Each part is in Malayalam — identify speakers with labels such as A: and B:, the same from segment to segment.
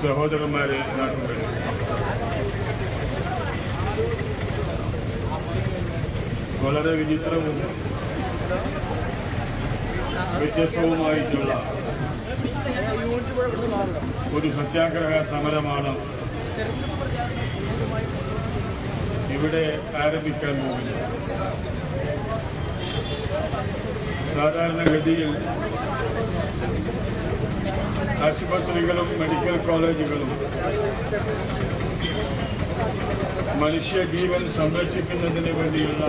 A: സഹോദരന്മാരെ നാട്ടുകാരെ വളരെ വിചിത്രവും വ്യത്യസ്തവുമായിട്ടുള്ള ഒരു സത്യാഗ്രഹ സമരമാണ് ഇവിടെ ആരംഭിക്കാൻ പോകുന്നത്. സാധാരണഗതിയിൽ ആശുപത്രികളും മെഡിക്കൽ കോളേജുകളും മനുഷ്യ ജീവൻ സംരക്ഷിക്കുന്നതിന് വേണ്ടിയുള്ള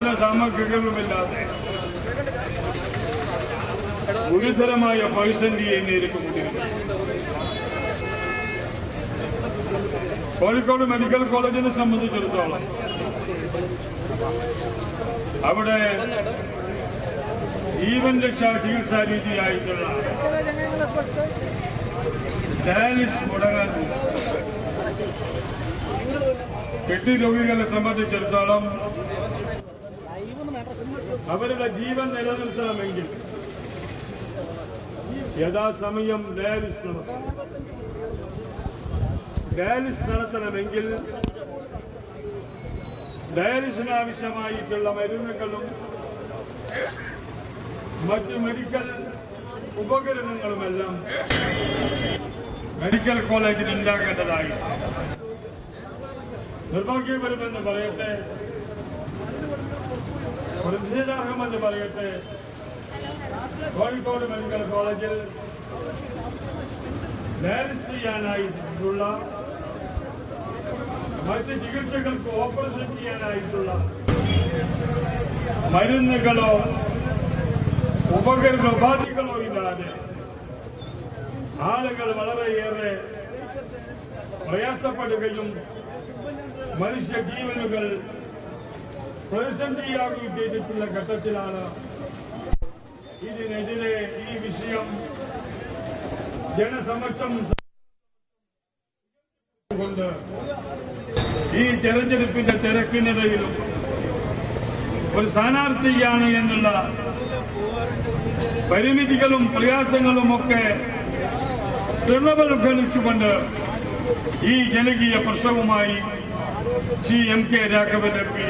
A: സാമഗ്രികളുമില്ലാതെ ഗുരുതരമായ പ്രതിസന്ധിയെ കോഴിക്കോട് മെഡിക്കൽ കോളേജിനെ സംബന്ധിച്ചിടത്തോളം അവിടെ ജീവൻ രക്ഷാ ചികിത്സാ രീതിയായിട്ടുള്ള ഡയാലിസ് മുടങ്ങാൻ കിഡ്നി രോഗികളെ സംബന്ധിച്ചിടത്തോളം അവരുടെ ജീവൻ നിലനിർത്തണമെങ്കിൽ യഥാസമയം ഡയാലിസ് നടത്തണം ഡയാലിസ് നടത്തണമെങ്കിൽ ഡയാലിസിന് ആവശ്യമായിട്ടുള്ള മരുന്നുകളും മറ്റ് മെഡിക്കൽ ഉപകരണങ്ങളുമെല്ലാം മെഡിക്കൽ കോളേജിൽ ഉണ്ടാക്കേണ്ടതായി. നിർഭാഗ്യപരമെന്ന് പറയട്ടെ പ്രതിഷേധാർഹമെന്ന് പറയട്ടെ കോഴിക്കോട് മെഡിക്കൽ കോളേജിൽ ഡയാലിസ് ചെയ്യാനായിട്ടുള്ള മറ്റ് ചികിത്സകൾക്ക് ഓപ്പറേഷൻ ചെയ്യാനായിട്ടുള്ള മരുന്നുകളോ ഉപകരണ ഉപാധികളോ ഇല്ലാതെ ആളുകൾ വളരെയേറെ പ്രയാസപ്പെടുകയും മനുഷ്യ ജീവനുകൾ പ്രതിസന്ധിയാകുകയും ചെയ്തിട്ടുള്ള ഘട്ടത്തിലാണ് ഇതിനെതിരെ ഈ വിഷയം ജനസമക്ഷം കൊണ്ട് ഈ തെരഞ്ഞെടുപ്പിന്റെ തിരക്കിനിടയിലും ഒരു സ്ഥാനാർത്ഥിയാണ് എന്നുള്ള പരിമിതികളും പ്രയാസങ്ങളുമൊക്കെ തൃണവൽക്കരിച്ചുകൊണ്ട് ഈ ജനകീയ പ്രശ്നവുമായി C M K Raghavan M P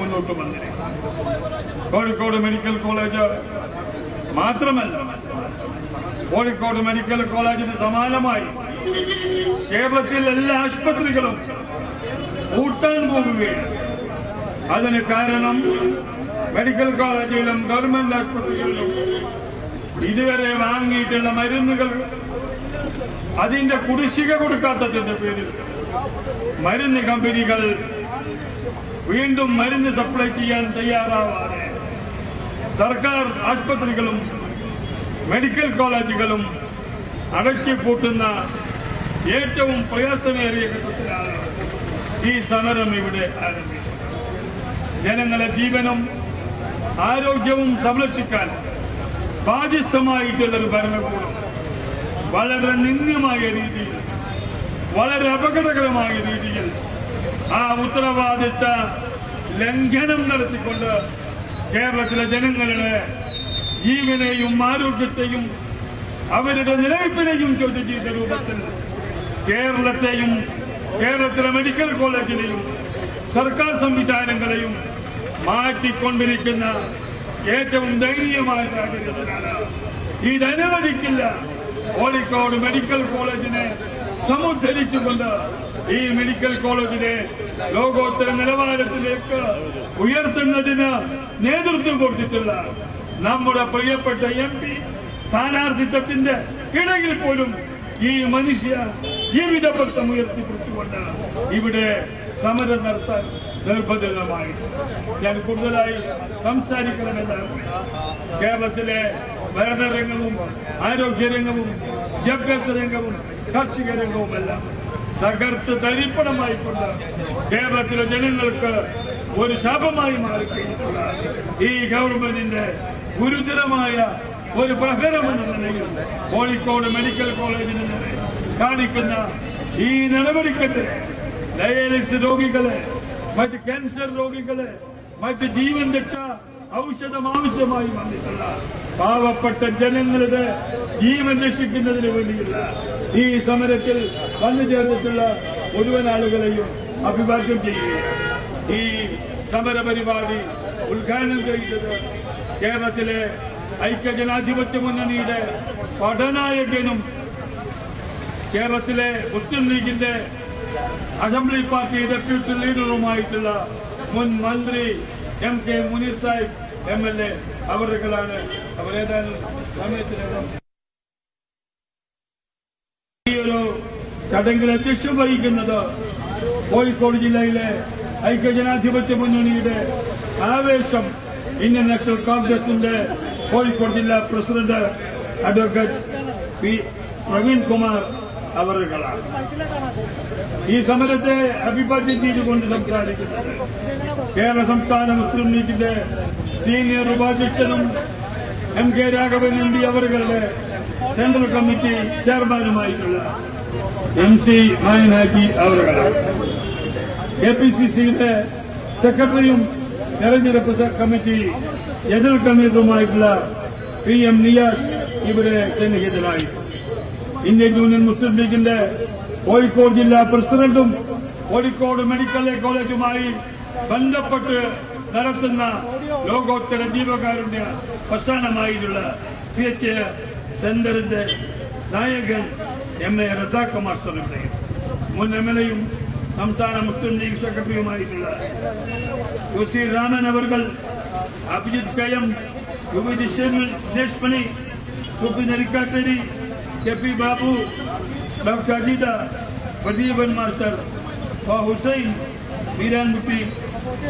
A: മുന്നോട്ട് വന്നിരിക്കുന്നത് കോഴിക്കോട് മെഡിക്കൽ കോളേജ് മാത്രമല്ല കോഴിക്കോട് മെഡിക്കൽ കോളേജിന് സമാനമായി കേരളത്തിൽ എല്ലാ ആശുപത്രികളും കൂട്ടാൻ പോകുകയാണ്. അതിന് കാരണം മെഡിക്കൽ കോളേജിലും ഗവൺമെന്റ് ആശുപത്രികളിലും ഇതുവരെ വാങ്ങിയിട്ടുള്ള മരുന്നുകൾ അതിന്റെ കുടിശ്ശിക കൊടുക്കാത്തതിന്റെ പേരിൽ മരുന്ന് കമ്പനികൾ വീണ്ടും മരുന്ന് സപ്ലൈ ചെയ്യാൻ തയ്യാറാവാതെ സർക്കാർ ആശുപത്രികളും മെഡിക്കൽ കോളേജുകളും അടച്ചിപ്പൂട്ടുന്ന ഏറ്റവും പ്രയാസമേറിയ ഘട്ടത്തിലാണ് ഈ സമരം ഇവിടെ ആരംഭിച്ചത് ജനങ്ങളെ ജീവനും ആരോഗ്യവും സംരക്ഷിക്കാൻ ബാധ്യസ്ഥമായിട്ടുള്ളൊരു ഭരണകൂടം വളരെ നിന്ദ്യമായ രീതിയിൽ വളരെ അപകടകരമായ രീതിയിൽ ആ ഉത്തരവാദിത്ത ലംഘനം നടത്തിക്കൊണ്ട് കേരളത്തിലെ ജനങ്ങളുടെ ജീവനെയും ആരോഗ്യത്തെയും അവരുടെ നിലനിൽപ്പിനെയും ചോദ്യം ചെയ്ത രൂപത്തിൽ കേരളത്തെയും കേരളത്തിലെ മെഡിക്കൽ കോളേജിനെയും സർക്കാർ സംവിധാനങ്ങളെയും മാറ്റിക്കൊണ്ടിരിക്കുന്ന ഏറ്റവും ദയനീയമായ സാഹചര്യത്തിലാണ്. ഇതനുവദിക്കില്ല കോഴിക്കോട് മെഡിക്കൽ കോളേജിനെ സമുദ്ധരിച്ചുകൊണ്ട് ഈ മെഡിക്കൽ കോളേജിനെ ലോകോത്തര നിലവാരത്തിലേക്ക് ഉയർത്തുന്നതിന് നേതൃത്വം കൊടുത്തിട്ടുള്ള നമ്മുടെ പ്രിയപ്പെട്ട എം പി സ്ഥാനാർത്ഥിത്വത്തിന്റെ ഇടയിൽ പോലും ഈ മനുഷ്യ ജീവിതപക്ഷം ഉയർത്തിപ്പിടിച്ചുകൊണ്ട് ഇവിടെ സമരം നടത്താൻ നിർബന്ധിതമായി. ഞാൻ കൂടുതലായി സംസാരിക്കണമെന്ന് കേരളത്തിലെ ഭരണരംഗവും ആരോഗ്യരംഗവും വിദ്യാഭ്യാസ രംഗവും കാർഷിക രംഗവുമെല്ലാം തകർത്ത് തരിപ്പണമായിക്കൊണ്ട് കേരളത്തിലെ ജനങ്ങൾക്ക് ഒരു ശാപമായി മാറിക്കഴിഞ്ഞിട്ടുള്ള ഈ ഗവൺമെന്റിന്റെ ഗുരുതരമായ ഒരു പ്രഹരമെന്ന നിലയിൽ കോഴിക്കോട് മെഡിക്കൽ കോളേജിന് നേരെ കാണിക്കുന്ന ഈ നടപടിക്കെതിരെ ഡയാലിസിസ് രോഗികളെ മറ്റ് ക്യാൻസർ രോഗികളെ മറ്റ് ജീവൻ രക്ഷ ഔഷധം ആവശ്യമായി വന്നിട്ടുള്ള പാവപ്പെട്ട ജനങ്ങളുടെ ജീവൻ രക്ഷിക്കുന്നതിന് വേണ്ടിയുള്ള ഈ സമരത്തിൽ വന്നു ചേർന്നിട്ടുള്ള മുഴുവൻ ആളുകളെയും അഭിവാദ്യം ചെയ്യുകയാണ്. ഈ സമര പരിപാടി ഉദ്ഘാടനം ചെയ്തത് കേരളത്തിലെ ഐക്യജനാധിപത്യ മുന്നണിയുടെ പടനായകനും കേരളത്തിലെ മുസ്ലിം ലീഗിന്റെ അസംബ്ലി പാർട്ടി ഡെപ്യൂട്ടി ലീഡറുമായിട്ടുള്ള മുൻ മന്ത്രി M K Muneer Sahib M L A അവരുകളാണ് അവരേതാനും സമയത്തിനകം. ഈ ഒരു ചടങ്ങിൽ അധ്യക്ഷം വഹിക്കുന്നത് കോഴിക്കോട് ജില്ലയിലെ ഐക്യജനാധിപത്യ മുന്നണിയുടെ ആവേശം ഇന്ത്യൻ നാഷണൽ കോൺഗ്രസിന്റെ കോഴിക്കോട് ജില്ലാ president advocate P. Praveen Kumar അവറുകളാണ് ഈ സമരത്തെ അഭിവാദ്യം ചെയ്തുകൊണ്ട് സംസാരിക്കുന്നത് കേരള സംസ്ഥാന മുസ്ലിം ലീഗിന്റെ senior ഉപാധ്യക്ഷനും M K Raghavan M P അവരുടെ സെൻട്രൽ കമ്മിറ്റി ചെയർമാനുമായിട്ടുള്ള എം സി മായനാജി അവരുടെ കെ പി സി സിയുടെ സെക്രട്ടറിയും തെരഞ്ഞെടുപ്പ് കമ്മിറ്റി ജനറൽ കമ്മിറ്ററുമായിട്ടുള്ള പി എം നിയാസ് ഇവിടെ സന്നിഹിതനായി. ഇന്ത്യൻ യൂണിയൻ മുസ്ലിം ലീഗിന്റെ കോഴിക്കോട് ജില്ലാ പ്രസിഡന്റും കോഴിക്കോട് മെഡിക്കൽ കോളേജുമായി ബന്ധപ്പെട്ട് നടത്തുന്ന ലോകോത്തര ദീപകാരുണ്യ പ്രസ്ഥാനമായിട്ടുള്ള സി എച്ച് സെന്ററിന്റെ നായകൻ എം എ മാസ്റ്റർ ഇവിടെ മുൻ എം എൽ എയും സംസ്ഥാന മുസ്ലിം ലീഗ് സെക്രട്ടറിയുമായിട്ടുള്ള യു സി രാമൻ അവർകൾ Abhijith K U V Deshamani Sukhi Nerikkatteri K P Babu doctor Ajitha Pradeepan master Hussain Meerankutty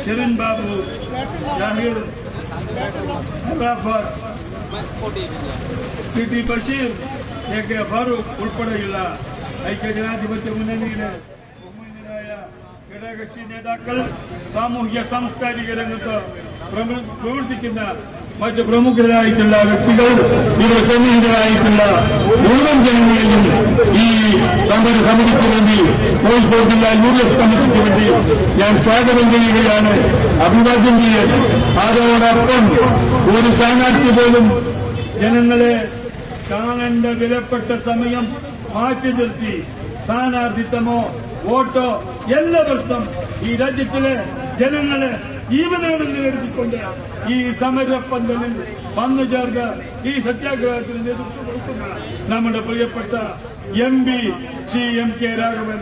A: Sherin Babu Jahir Arafath P T Basheer A K Farooq ഉൾപ്പെടെയുള്ള ഐക്യജനാധിപത്യ മുന്നണിയിലെ ബഹുമാന്യരായ ഘടകകക്ഷി നേതാക്കൾ സാമൂഹ്യ സാംസ്കാരിക രംഗത്ത് പ്രമു- പ്രവർത്തിക്കുന്ന മറ്റ് പ്രമുഖരായിട്ടുള്ള വ്യക്തികൾ ഇവിടെ സന്നിഹിതരായിട്ടുള്ള മുഴുവൻ ജനങ്ങളെയും ഈ സമര സമിതിക്ക് വേണ്ടി കോഴിക്കോട് ജില്ലാ യു ഡി എഫ് സമിതിക്ക് വേണ്ടി ഞാൻ സ്വാഗതം ചെയ്യുകയാണ്. അഭിവാദ്യം ചെയ്യാൻ അതോടൊപ്പം ഒരു സ്ഥാനാർത്ഥി പോലും ജനങ്ങളെ കാണേണ്ട വിലപ്പെട്ട സമയം മാറ്റി നിർത്തി. സ്ഥാനാർത്ഥിത്വമോ വോട്ടോ എല്ലാ വർഷം ഈ രാജ്യത്തിലെ ജനങ്ങളെ ജീവനോടെന്ന് കരുതിക്കൊണ്ട് ഈ സമരപ്പന്തലിൽ വന്നു ചേർന്ന് ഈ സത്യാഗ്രഹത്തിന് നേതൃത്വം കൊടുക്കുന്ന നമ്മുടെ പ്രിയപ്പെട്ട M P Shri M K Raghavan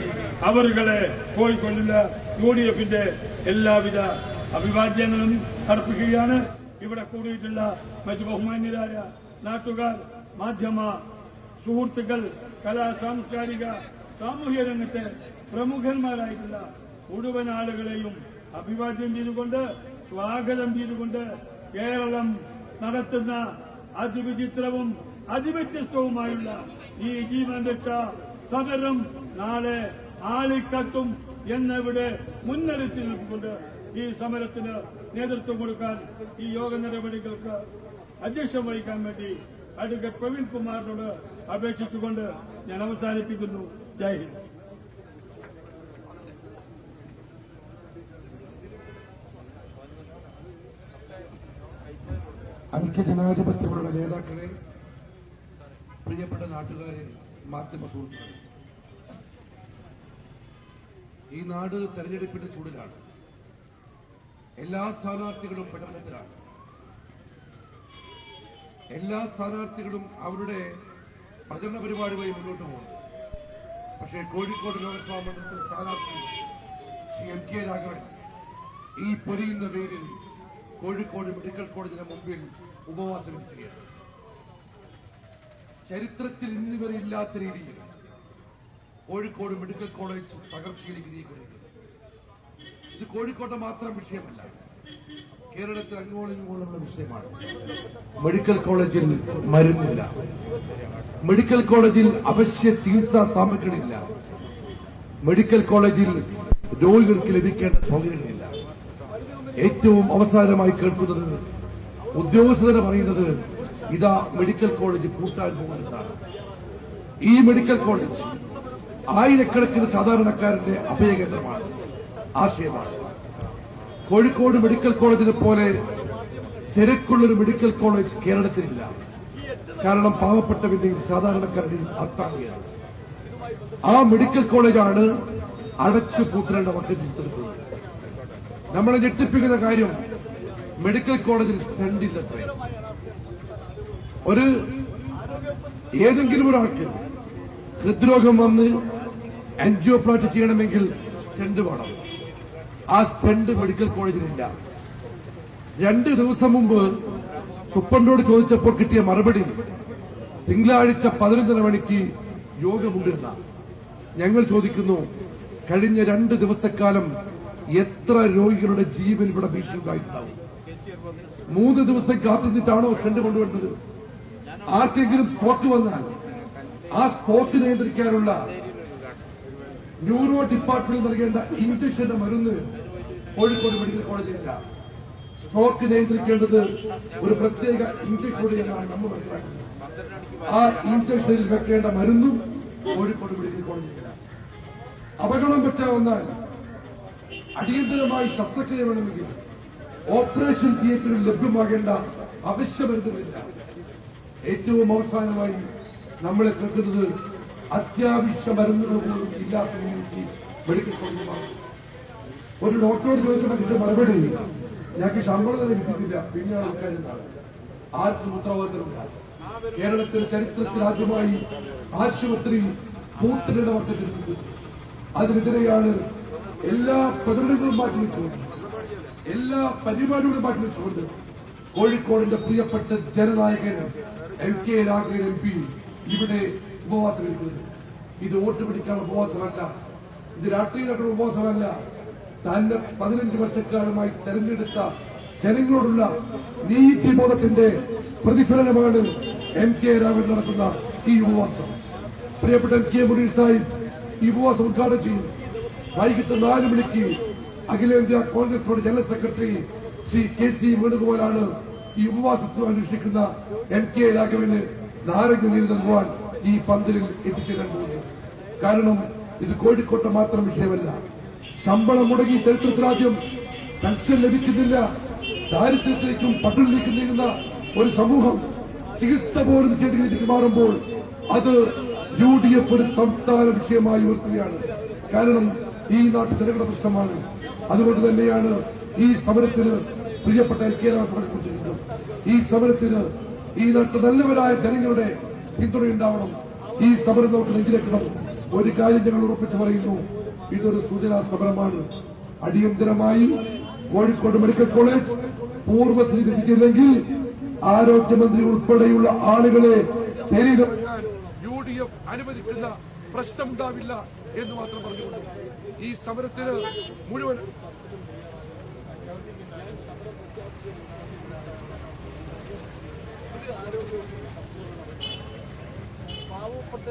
A: അവരുകളെ കോഴിക്കൊണ്ടുള്ള യു ഡി എഫിന്റെ എല്ലാവിധ അഭിവാദ്യങ്ങളും അർപ്പിക്കുകയാണ്. ഇവിടെ കൂടിയിട്ടുള്ള മറ്റു ബഹുമാന്യരായ നാട്ടുകാർ മാധ്യമ സുഹൃത്തുക്കൾ കലാ സാംസ്കാരിക സാമൂഹ്യ രംഗത്തെ പ്രമുഖന്മാരായിട്ടുള്ള മുഴുവൻ ആളുകളെയും അഭിവാദ്യം ചെയ്തുകൊണ്ട് സ്വാഗതം ചെയ്തുകൊണ്ട് കേരളം നടത്തുന്ന അതിവിചിത്രവും അതിവ്യത്യസ്തവുമായുള്ള ഈ ജീവൻ സമരം നാളെ ആളിക്കത്തും എന്നിവിടെ മുന്നറിയിപ്പ് നിൽക്കുന്നുണ്ട് ഈ സമരത്തിന് നേതൃത്വം കൊടുക്കാൻ ഈ യോഗ നടപടികൾക്ക് അധ്യക്ഷം വഹിക്കാൻ വേണ്ടി അഡ്വക്കേറ്റ് പ്രവീൺ കുമാറിനോട് അപേക്ഷിച്ചുകൊണ്ട് ഞാൻ അവസാനിപ്പിക്കുന്നു. ജയ് ഹിന്ദ്.
B: ഐക്യജനാധിപത്യമുള്ള നേതാക്കളെ പ്രിയപ്പെട്ട നാട്ടുകാരെ മാധ്യമ സുഹൃത്തുക്കളെ. ഈ നാട് തെരഞ്ഞെടുപ്പിന്റെ ചൂടിലാണ് എല്ലാ സ്ഥാനാർത്ഥികളും പ്രചരണത്തിലാണ്. എല്ലാ സ്ഥാനാർത്ഥികളും അവരുടെ പ്രചരണ പരിപാടിയുമായി മുന്നോട്ട് പോകുന്നു. പക്ഷേ കോഴിക്കോട് ലോക്സഭാ മണ്ഡലത്തിൽ സ്ഥാനാർത്ഥി ശ്രീ എം കെ രാഘവൻ ഈ പൊരിയുന്ന വെയിലിൽ കോഴിക്കോട് മെഡിക്കൽ കോളേജിന് മുമ്പിൽ ഉപവാസമിരിക്കുകയാണ് ചരിത്രത്തിൽ ഇന്നിവരെ ഇല്ലാത്ത രീതിയിൽ കോഴിക്കോട് മെഡിക്കൽ കോളേജ് തകർച്ചയിലേക്ക് ഇത് കോഴിക്കോട്ടെ മാത്രം വിഷയമല്ല കേരളത്തിൽ അങ്ങോളം ഇങ്ങോളമുള്ള വിഷയമാണ്. മെഡിക്കൽ കോളേജിൽ മരുന്നില്ല. മെഡിക്കൽ കോളേജിൽ അവശ്യ ചികിത്സാ സാമഗ്രികളില്ല. മെഡിക്കൽ കോളേജിൽ രോഗികൾക്ക് ലഭിക്കേണ്ട സൗകര്യങ്ങളില്ല. ഏറ്റവും അവസാനമായി കേൾക്കുന്നത് ഉദ്യോഗസ്ഥർ പറയുന്നത് ഇതാ മെഡിക്കൽ കോളേജ് കൂട്ടാൻ പോകുന്നതാണ്. ഈ മെഡിക്കൽ കോളേജ് ആയിരക്കണക്കിന് സാധാരണക്കാരന്റെ അഭയകേന്ദ്രമാണ് ആശയമാണ്. കോഴിക്കോട് മെഡിക്കൽ കോളേജിനെ പോലെ തിരക്കുള്ളൊരു മെഡിക്കൽ കോളേജ് കേരളത്തിലില്ല. കാരണം പാവപ്പെട്ടവന്റെയും സാധാരണക്കാരുടെയും അത്താങ്ങിയാണ് ആ മെഡിക്കൽ കോളേജാണ് അടച്ചു പൂട്ടേണ്ട വക്കത്തിൽ നമ്മളെ ഞെട്ടിപ്പിക്കുന്ന കാര്യം മെഡിക്കൽ കോളേജിൽ സ്റ്റണ്ടില്ല ഒരു ഏതെങ്കിലും ഒരാൾക്ക് ഹൃദ്രോഗം വന്ന് ആൻജിയോപ്ലാസ്റ്റ് ചെയ്യണമെങ്കിൽ സ്റ്റണ്ട് വേണം. ആ സ്റ്റണ്ട് മെഡിക്കൽ കോളേജിലില്ല. രണ്ട് ദിവസം മുമ്പ് സുപ്രണ്ടോട് ചോദിച്ചപ്പോൾ കിട്ടിയ മറുപടി തിങ്കളാഴ്ച പതിനൊന്നര മണിക്ക് യോഗമുണ്ട് എന്ന ഞങ്ങൾ ചോദിക്കുന്നു കഴിഞ്ഞ രണ്ട് ദിവസക്കാലം എത്ര രോഗികളുടെ ജീവൻ ഇവിടെ ഭീഷണിയുണ്ടായിട്ടുണ്ടാവും മൂന്ന് ദിവസം കാത്തുനിന്നിട്ടാണോ സ്റ്റണ്ട് കൊണ്ടുവരുന്നത്? ആർക്കെങ്കിലും സ്ട്രോക്ക് വന്നാൽ ആ സ്ട്രോക്ക് നിയന്ത്രിക്കാനുള്ള ന്യൂറോ ഡിപ്പാർട്ട്മെന്റ് നൽകേണ്ട ഇഞ്ചക്ഷന്റെ മരുന്ന് കോഴിക്കോട് മെഡിക്കൽ കോളേജിലില്ല. സ്ട്രോക്ക് നിയന്ത്രിക്കേണ്ടത് ഒരു പ്രത്യേക ഇഞ്ചക്ഷനോടെയാണ് നമ്മൾ മനസ്സിലാക്കുന്നത് ആ ഇഞ്ചക്ഷനിൽ വെക്കേണ്ട മരുന്നും കോഴിക്കോട് മെഡിക്കൽ കോളേജിലില്ല. അപകടം പറ്റാവുന്നാൽ അടിയന്തരമായി ശസ്ത്രക്രിയ വേണമെങ്കിൽ ഓപ്പറേഷൻ തിയേറ്ററിൽ ലഭ്യമാകേണ്ട ആവശ്യമെന്തുമില്ല ഏറ്റവും അവസാനമായി നമ്മളെ കേൾക്കുന്നത് അത്യാവശ്യ മരുന്നുകൾ പോലും ഇല്ലാത്ത കമ്മ്യൂണിറ്റി മെഡിക്കൽ കോളേജുമാണ് ഒരു ഡോക്ടറോട് ചോദിച്ചപ്പോൾ ഇതിന്റെ മറുപടി ഞങ്ങൾക്ക് ശമ്പളം തന്നെ കിട്ടിയിട്ടില്ല പിന്നെയാണ് ആൾക്കാരുണ്ടാകും ആർക്കും ഉത്തരവാദിത്തമില്ല. കേരളത്തിൽ ചരിത്രത്തിൽ ആദ്യമായി ആശുപത്രി കൂട്ടിലിടവട്ടത്തിൽ അതിനെതിരെയാണ് എല്ലാ പ്രകടനങ്ങളും മാറ്റിവെച്ചുകൊണ്ട് എല്ലാ പരിപാടികളും മാറ്റി വെച്ചുകൊണ്ട് കോഴിക്കോടിന്റെ പ്രിയപ്പെട്ട Jananayakan M K Raghavan M P ഇവിടെ ഉപവാസം എടുക്കുന്നത് ഇത് വോട്ട് പിടിക്കാനുള്ള ഉപവാസമല്ല. ഇത് രാഷ്ട്രീയമായിട്ടുള്ള ഉപവാസമല്ല. തന്നെ പതിനഞ്ച് വർഷക്കാലമായി തെരഞ്ഞെടുത്ത ജനങ്ങളോടുള്ള നീതിബോധത്തിന്റെ പ്രതിഫലനമാണ് എം കെ രാഘവൻ നടത്തുന്ന ഈ ഉപവാസം. പ്രിയപ്പെട്ട എം കെ മുനീർ സാഹിബ് ഈ ഉപവാസം ഉദ്ഘാടനം ചെയ്യും. വൈകിട്ട് നാല് മണിക്ക് അഖിലേന്ത്യാ Congress board general secretary Shri K C വേണുഗോപാലാണ് ഈ ഉപവാസത്തിൽ അന്വേഷിക്കുന്ന എൻ കെ രാഘവന് നാരങ്ങ നീര് നൽകുവാൻ ഈ പന്തലിൽ എത്തിച്ചേരാൻ കാരണം ഇത് കോഴിക്കോട്ടെ മാത്രം വിഷയമല്ല. ശമ്പളം മുടങ്ങി ചരിത്രത്തിലാദ്യം പെൻഷൻ ലഭിക്കുന്നില്ല. ദാരിദ്ര്യത്തിലേക്കും പട്ടിണിയിലേക്കും നീങ്ങുന്ന ഒരു സമൂഹം ചികിത്സ പോലും ചെയ്തിലേക്ക് മാറുമ്പോൾ അത് യു ഡി എഫ് ഒരു സംസ്ഥാന വിഷയമായി ഉയർത്തുകയാണ്. കാരണം ഈ നാട്ടിൽ ജനങ്ങളുടെ പ്രശ്നമാണ്. അതുകൊണ്ട് തന്നെയാണ് ഈ സമരത്തിന് പ്രിയപ്പെട്ട എൽ കെ പ്രകടിപ്പിച്ചിരിക്കുന്നത് ഈ സമരത്തിന് ഈ നാട്ടിൽ നല്ലവരായ ജനങ്ങളുടെ പിന്തുണയുണ്ടാവണം. ഈ സമരം നമുക്ക് നെഞ്ചിലെക്കണം ഒരു കാര്യം ഞങ്ങൾ ഉറപ്പിച്ചു പറയുന്നു. ഇതൊരു സൂചനാ സമരമാണ്. അടിയന്തരമായി കോഴിക്കോട് മെഡിക്കൽ കോളേജ് പൂർവ എത്തിച്ചില്ലെങ്കിൽ ആരോഗ്യമന്ത്രി ഉൾപ്പെടെയുള്ള ആളുകളെ യു ഡി എഫ് അനുവദിക്കുന്ന പ്രശ്നമുണ്ടാവില്ല എന്ന് മാത്രം പറഞ്ഞുകൊണ്ട് ഈ സമരത്തിന് മുഴുവൻ
C: പാവപ്പെട്ട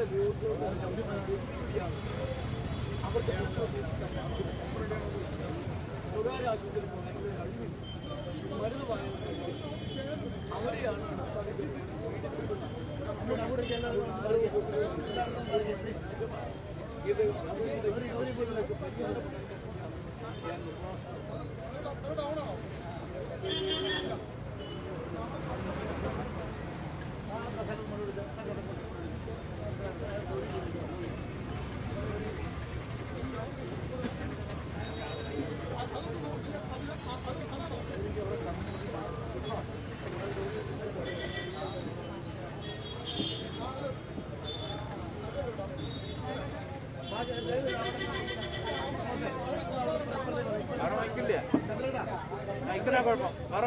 C: അവർക്ക് സ്വകാര്യ ആശുപത്രി പോകുന്നതിന് കഴിവില്ല മരുന്ന് വാങ്ങുന്നത് അവരെയാണ് ഇത് അവരുടെ അവരുടെ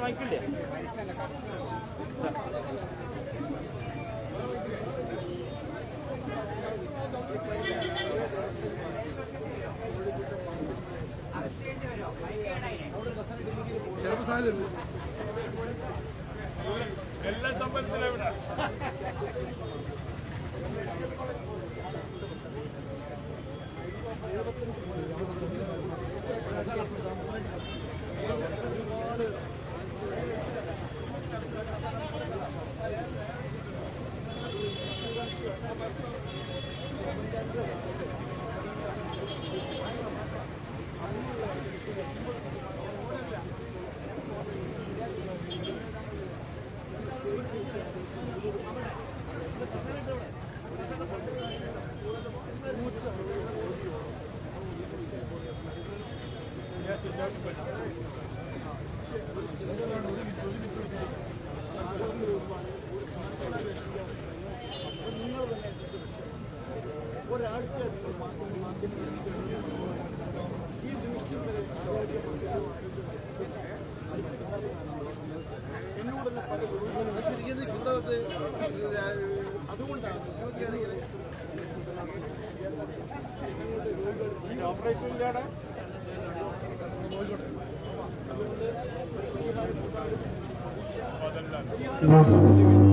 B: Michael
C: ഒരാഴ്ച ഈ അതുകൊണ്ടാണ്
D: ഓപ്പറേഷൻ ഇല്ലാടെ Gracias.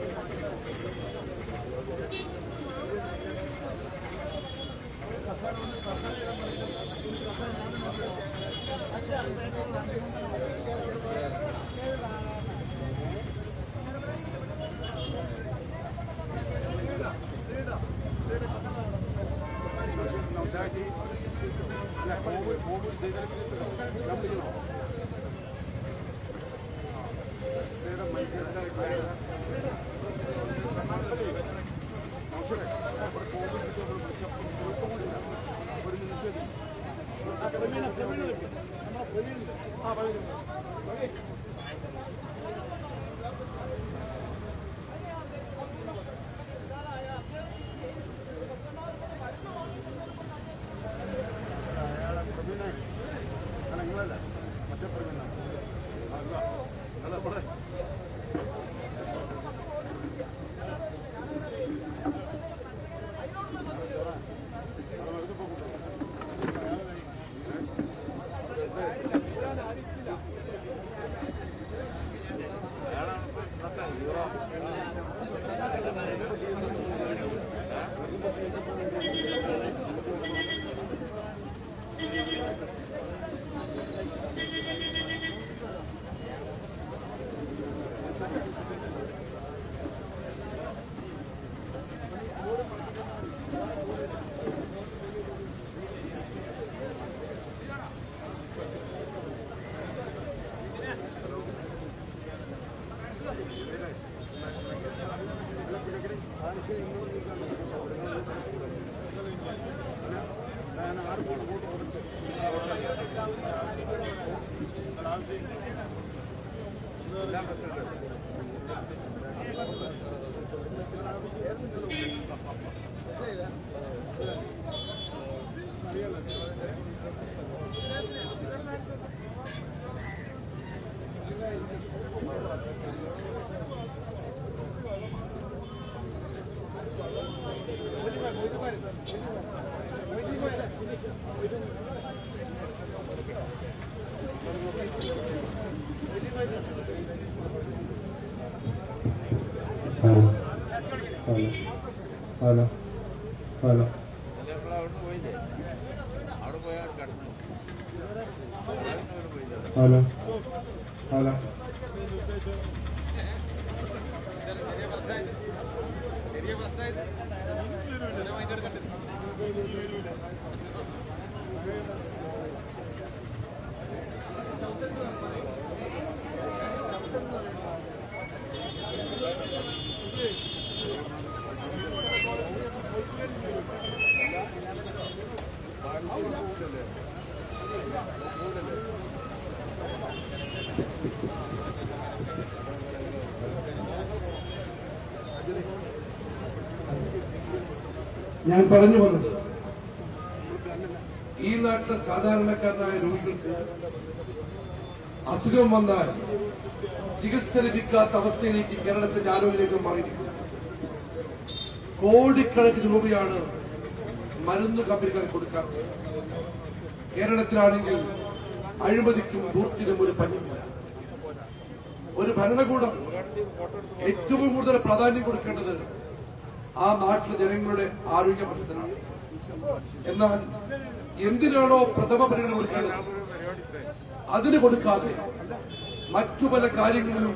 C: ആ
E: Gracias.
B: ഞാൻ പറഞ്ഞു വന്നത് ഈ നാട്ടിലെ സാധാരണക്കാരനായ രോഗികൾക്ക് അസുഖം വന്നാൽ ചികിത്സ ലഭിക്കാത്ത അവസ്ഥയിലേക്ക് കേരളത്തിന്റെ ആരോഗ്യരംഗം മാറിയിരിക്കുന്നു. കോടിക്കണക്കിന് രൂപയാണ് മരുന്ന് കമ്പനികൾ കൊടുക്കാറ് കേരളത്തിലാണെങ്കിൽ അഴിമതിക്കും ദൂർത്തിനും ഒരു പഞ്ഞില്ല. ഒരു ഭരണകൂടം ഏറ്റവും കൂടുതൽ പ്രാധാന്യം കൊടുക്കേണ്ടത് ആ നാട്ടിലെ ജനങ്ങളുടെ ആരോഗ്യ പ്രശ്നത്തിനാണ് എന്നാൽ എന്തിനാണോ പ്രഥമ പരിഗണന കൊടുത്തത്? അതിന് കൊടുക്കാതെ മറ്റു പല കാര്യങ്ങളിലും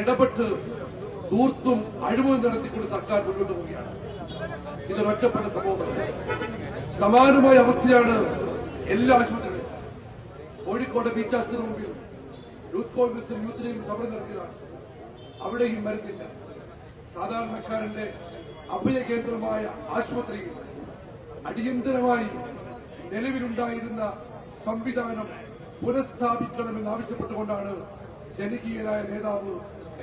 B: ഇടപെട്ട് ദൂർത്തും അഴിമതി നടത്തിക്കൊണ്ട് സർക്കാർ മുന്നോട്ട് പോവുകയാണ്. ഇതൊരൊറ്റപ്പെട്ട സംഭവമല്ല സമാനമായ അവസ്ഥയാണ് എല്ലാ ആശുപത്രികളും കോഴിക്കോട് ബീച്ച് ആശുപത്രി മുമ്പിൽ യൂത്ത് കോൺഗ്രസും യൂത്ത് ലീഗും സമരം നടത്തിയതാണ്. അവിടെയും മരുന്നില്ല. സാധാരണക്കാരന്റെ അഭയകേന്ദ്രമായ ആശുപത്രിയിൽ അടിയന്തരമായി നിലവിലുണ്ടായിരുന്ന സംവിധാനം പുനഃസ്ഥാപിക്കണമെന്ന് ആവശ്യപ്പെട്ടുകൊണ്ടാണ് ജനകീയനായ നേതാവ്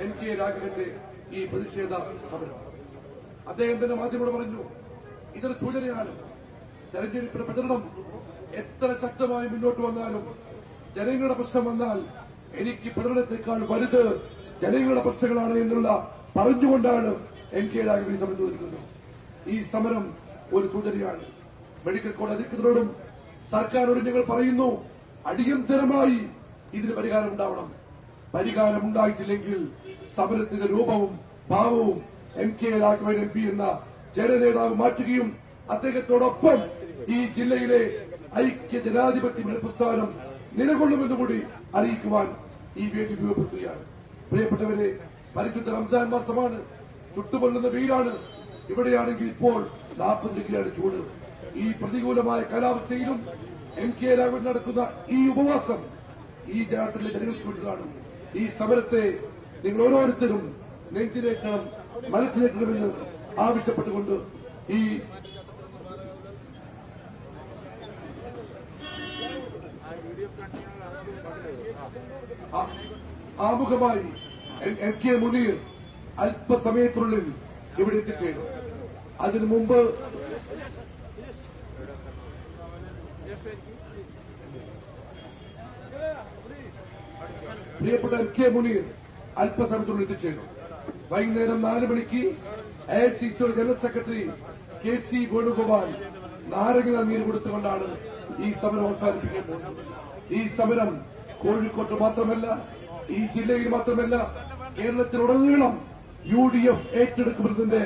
B: എൻ കെ രാഘവന്റെ ഈ പ്രതിഷേധ സമരം. അദ്ദേഹം തന്നെ മാധ്യമോട് പറഞ്ഞു ഇതൊരു സൂചനയാണ്. തെരഞ്ഞെടുപ്പിന്റെ പ്രചരണം എത്ര ശക്തമായി മുന്നോട്ട് വന്നാലും ജനങ്ങളുടെ പ്രശ്നം വന്നാൽ എനിക്ക് പ്രചരണത്തെക്കാൾ വലുത് ജനങ്ങളുടെ പ്രശ്നങ്ങളാണ് എന്നുള്ള പറഞ്ഞുകൊണ്ടാണ് എൻ കെ രാഘവൻ സമരം ചോദിക്കുന്നു. ഈ സമരം ഒരു സൂചനയാണ്. മെഡിക്കൽ കോളേജ് അധികൃതരോടും സർക്കാരോടും ഞങ്ങൾ പറയുന്നു അടിയന്തരമായി ഇതിന് പരിഹാരം ഉണ്ടാവണം. പരിഹാരം ഉണ്ടായിട്ടില്ലെങ്കിൽ സമരത്തിന്റെ രൂപവും ഭാവവും M K Raghavan M P എന്ന ജനനേതാവ് മാറ്റുകയും അദ്ദേഹത്തോടൊപ്പം ഈ ജില്ലയിലെ ഐക്യ ജനാധിപത്യ പ്രസ്ഥാനം നിലകൊള്ളുമെന്ന് കൂടി അറിയിക്കുവാൻ ഈ വേദി ഉപയോഗപ്പെടുത്തുകയാണ്. പ്രിയപ്പെട്ടവരെ പരിശുദ്ധ റംസാൻ മാസമാണ്. ചുട്ടുപൊള്ളുന്ന വെയിലാണ്. ഇവിടെയാണെങ്കിൽ ഇപ്പോൾ നാൽപ്പത് ഡിഗ്രിയാണ് ചൂട്. ഈ പ്രതികൂലമായ കാലാവസ്ഥയിലും എം കെ രാഘവൻ നടക്കുന്ന ഈ ഉപവാസം ഈ ജനാട്ടിലെ ജനങ്ങൾക്ക് വേണ്ടിയാണ് ഈ സമരത്തെ നിങ്ങൾ ഓരോരുത്തരും നെഞ്ചിലേക്കണം മനസ്സിലേക്കണമെന്ന് ആവശ്യപ്പെട്ടുകൊണ്ട് ഈ ആമുഖമായി എം കെ മുനീർ അല്പസമയത്തിനുള്ളിൽ ഇവിടെ എത്തിച്ചേരും അതിനു മുമ്പ് പ്രിയപ്പെട്ട എം കെ മുനീർ അല്പസമയത്തിനുള്ളിൽ എത്തിച്ചേരും വൈകുന്നേരം നാല് മണിക്ക് A C general secretary K C Venugopal നാരങ്ങ നീര് കൊടുത്തുകൊണ്ടാണ് ഈ സമരം അവസാനിപ്പിക്കാൻ പോകുന്നത്. ഈ സമരം കോഴിക്കോട്ട് മാത്രമല്ല ഈ ജില്ലയിൽ മാത്രമല്ല കേരളത്തിലുടനീളം യു ഡി എഫ് ഏറ്റെടുക്കുന്നതിന്റെ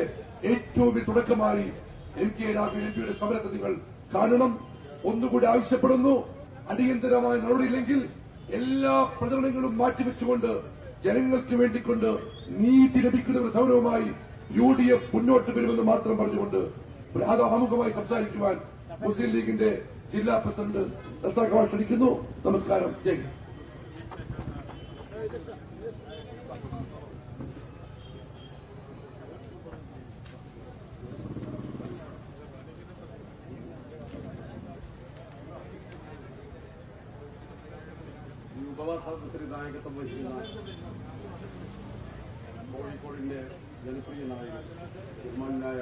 B: ഏറ്റവും തുടക്കമായി എം കെ രാഘവൻ എം പിയുടെ സമരത്തെ നിങ്ങൾ കാണണം. ഒന്നുകൂടി ആവശ്യപ്പെടുന്നു. അടിയന്തരമായ നടപടിയില്ലെങ്കിൽ എല്ലാ പ്രചരണങ്ങളും മാറ്റിവെച്ചുകൊണ്ട് ജനങ്ങൾക്ക് വേണ്ടിക്കൊണ്ട് നീതി ലഭിക്കുന്ന ഒരു സമരവുമായി യു ഡി എഫ് മുന്നോട്ട് വരുമെന്ന് മാത്രം പറഞ്ഞുകൊണ്ട് ആമുഖമായി സംസാരിക്കുവാൻ മുസ്ലിം ലീഗിന്റെ ജില്ലാ പ്രസിഡന്റ് ക്ഷണിക്കുന്നു. നമസ്കാരം. ജയ് ഹിന്ദ്.
C: ഈ ഉപവാസത്തിന് നായകത്വം വഹിക്കുന്ന കോഴിക്കോടിന്റെ ജനപ്രിയ നായകൻ ബഹുമാനായ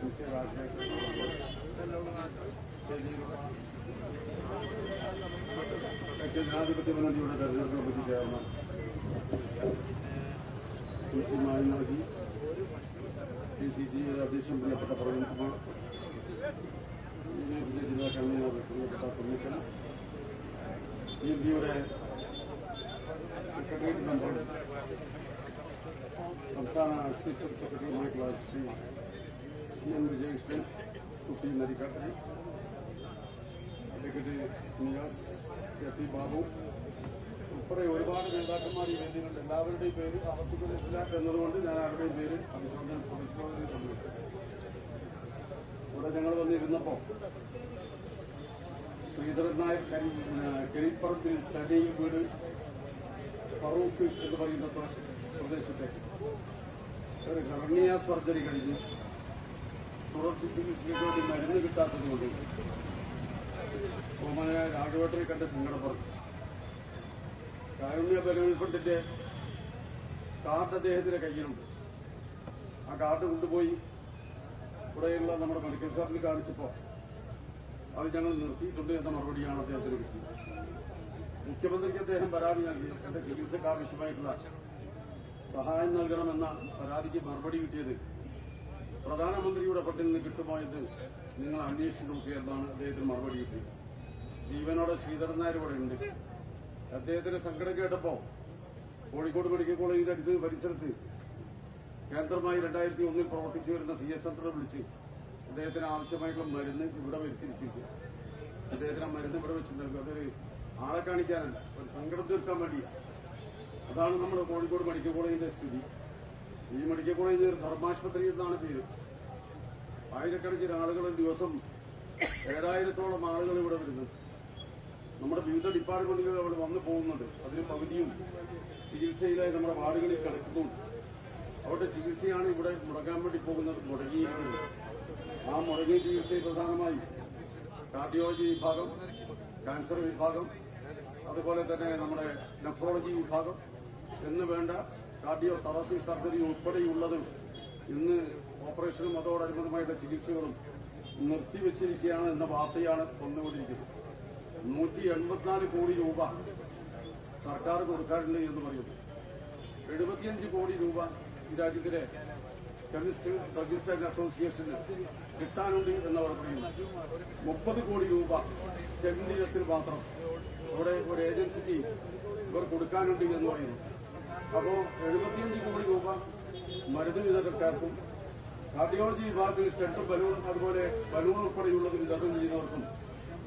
C: മുഖ്യ രാജശേഖരൻ ഐക്യ ജനാധിപത്യ മുന്നണിയുടെ തെരഞ്ഞെടുപ്പ് committee chairman P C Mayanaji P C C അധ്യക്ഷൻ പ്രിയപ്പെട്ട പ്രവീൺകുമാർ യൂണിയൻ ജില്ലാ കൺവീനർ പ്രിയപ്പെട്ട കമ്മീഷൻ സി എം പിയുടെ സെക്രട്ടേറിയറ്റ് മെമ്പർ സംസ്ഥാന അസിസ്റ്റന്റ് സെക്രട്ടറിയുമായിട്ടുള്ള Shri C N Vijayakrishnan supreme Narikkattari advocate Niyas K P Babu ഉൾപ്പെടെ ഒരുപാട് നേതാക്കന്മാർ ഈ വേദിയിലുണ്ട് എല്ലാവരുടെയും പേര് ആവർത്തിക്കുന്നില്ല എന്നതുകൊണ്ട് ഞാൻ ആരുടെയും പേര് അഭിസംബോധന അഭിസംബോധന ചെയ്തിട്ടുണ്ട് ഇവിടെ ഞങ്ങൾ വന്നിരുന്നപ്പോൾ കരി കരിപ്പറമ്പിൽ ചടയിൽ വീട് ഫറൂഖ് എന്ന് പറയുന്ന പ്രദേശത്തേക്ക് പ്രദേശത്തെ. ഒരു ഹെർണിയ സർജറി കഴിഞ്ഞ് തുടർച്ച ചികിത്സയ്ക്ക് മരുന്ന് കിട്ടാത്തതുകൊണ്ട് ബഹുമാനായ രാഘവേട്ടനെ കണ്ട് സങ്കടം പറഞ്ഞു കാരുണ്യ ബലവൽ കാർഡ് അദ്ദേഹത്തിന്റെ കയ്യിലുണ്ട്. ആ കാർഡ് കൊണ്ടുപോയി ഇവിടെയുള്ള നമ്മുടെ മെഡിക്കൽ ഷോപ്പിൽ കാണിച്ചപ്പോൾ അത് ഞങ്ങൾ നിർത്തിയിട്ടുണ്ട് എന്ന മറുപടിയാണ് അദ്ദേഹത്തിന് കിട്ടിയത്. മുഖ്യമന്ത്രിക്ക് അദ്ദേഹം പരാതി നൽകി. എന്റെ ചികിത്സയ്ക്ക് ആവശ്യമായിട്ടുള്ള സഹായം നൽകണമെന്ന പരാതിക്ക് മറുപടി കിട്ടിയത് പ്രധാനമന്ത്രിയുടെ പട്ടിൽ നിന്ന് കിട്ടുമോ നിങ്ങൾ അന്വേഷിച്ചു നോക്കിയെന്നാണ് അദ്ദേഹത്തിന് മറുപടി കിട്ടിയത്. ജീവനോടെ ശ്രീധരൻ നായർ ഇവിടെ ഉണ്ട്. അദ്ദേഹത്തിന്റെ സങ്കടം കേട്ടപ്പോ കോഴിക്കോട് മെഡിക്കൽ കോളേജിന്റെ അടുത്ത് പരിസരത്ത് കേന്ദ്രമായി രണ്ടായിരത്തി ഒന്നിൽ പ്രവർത്തിച്ചു വരുന്ന സി എസ് സെന്ററെ വിളിച്ച് അദ്ദേഹത്തിന് ആവശ്യമായിട്ടുള്ള മരുന്ന് ഇവിടെ വരുത്തിരിച്ചിരിക്കും അദ്ദേഹത്തിന് ആ മരുന്ന് ഇവിടെ വെച്ചിട്ടുണ്ടായിരുന്നു. അതൊരു ആളെ കാണിക്കാനല്ല ഒരു സങ്കടം തീർക്കാൻ വേണ്ടിയാണ് അതാണ് നമ്മുടെ കോഴിക്കോട് മെഡിക്കൽ കോളേജിന്റെ സ്ഥിതി. ഈ മെഡിക്കൽ കോളേജ് ധർമാശുപത്രി എന്നാണ് പേര്. ആയിരക്കണക്കിന് ആളുകൾ ദിവസം ഏഴായിരത്തോളം ആളുകൾ ഇവിടെ വരുന്നു. നമ്മുടെ വിവിധ ഡിപ്പാർട്ട്മെന്റുകൾ അവിടെ വന്നു പോകുന്നുണ്ട്. അതിന് പകുതിയും ചികിത്സയിലായി നമ്മുടെ വാർഡുകളിൽ കിടക്കുന്നുണ്ട്. അവരുടെ ചികിത്സയാണ് ഇവിടെ മുടങ്ങാൻ വേണ്ടി പോകുന്നത് മുടങ്ങിയിരിക്കുന്നത്. ആ മുടങ്ങിയ ചികിത്സയിൽ പ്രധാനമായും കാർഡിയോളജി വിഭാഗം ക്യാൻസർ വിഭാഗം അതുപോലെ തന്നെ നമ്മുടെ നെഫ്രോളജി വിഭാഗം എന്ന് വേണ്ട കാർഡിയോ തറസി സർജറി ഉൾപ്പെടെയുള്ളതും ഇന്ന് ഓപ്പറേഷനും അതോടനുബന്ധമായിട്ടുള്ള ചികിത്സകളും നിർത്തിവെച്ചിരിക്കുകയാണ് എന്ന വാർത്തയാണ് വന്നുകൊണ്ടിരിക്കുന്നത്. നൂറ്റി എൺപത്തിനാല് കോടി രൂപ സർക്കാർ കൊടുക്കാറുണ്ട് എന്ന് പറയുന്നു. എഴുപത്തിയഞ്ച് കോടി രൂപ രാജ്യത്തിലെ കെമിസ്റ്റ് ഡ്രഗിസ്റ്റ് ആൻഡ് അസോസിയേഷന് കിട്ടാനുണ്ട് എന്നവർ പറയുന്നു മുപ്പത് കോടി രൂപ ചെമ്മീനത്തിൽ മാത്രം ഇവിടെ ഒരു ഏജൻസിക്ക് ഇവർ കൊടുക്കാനുണ്ട് എന്ന് പറയുന്നു. അപ്പോൾ എഴുപത്തിയഞ്ച് കോടി രൂപ മരുന്ന് വിതരണക്കാർക്കും കാർഡിയോളജി വിഭാഗത്തിൽ സ്റ്റെട്ടും ബലൂൺ അതുപോലെ ബലൂൺ ഉൾപ്പെടെയുള്ളത് വിതരണം ചെയ്യുന്നവർക്കും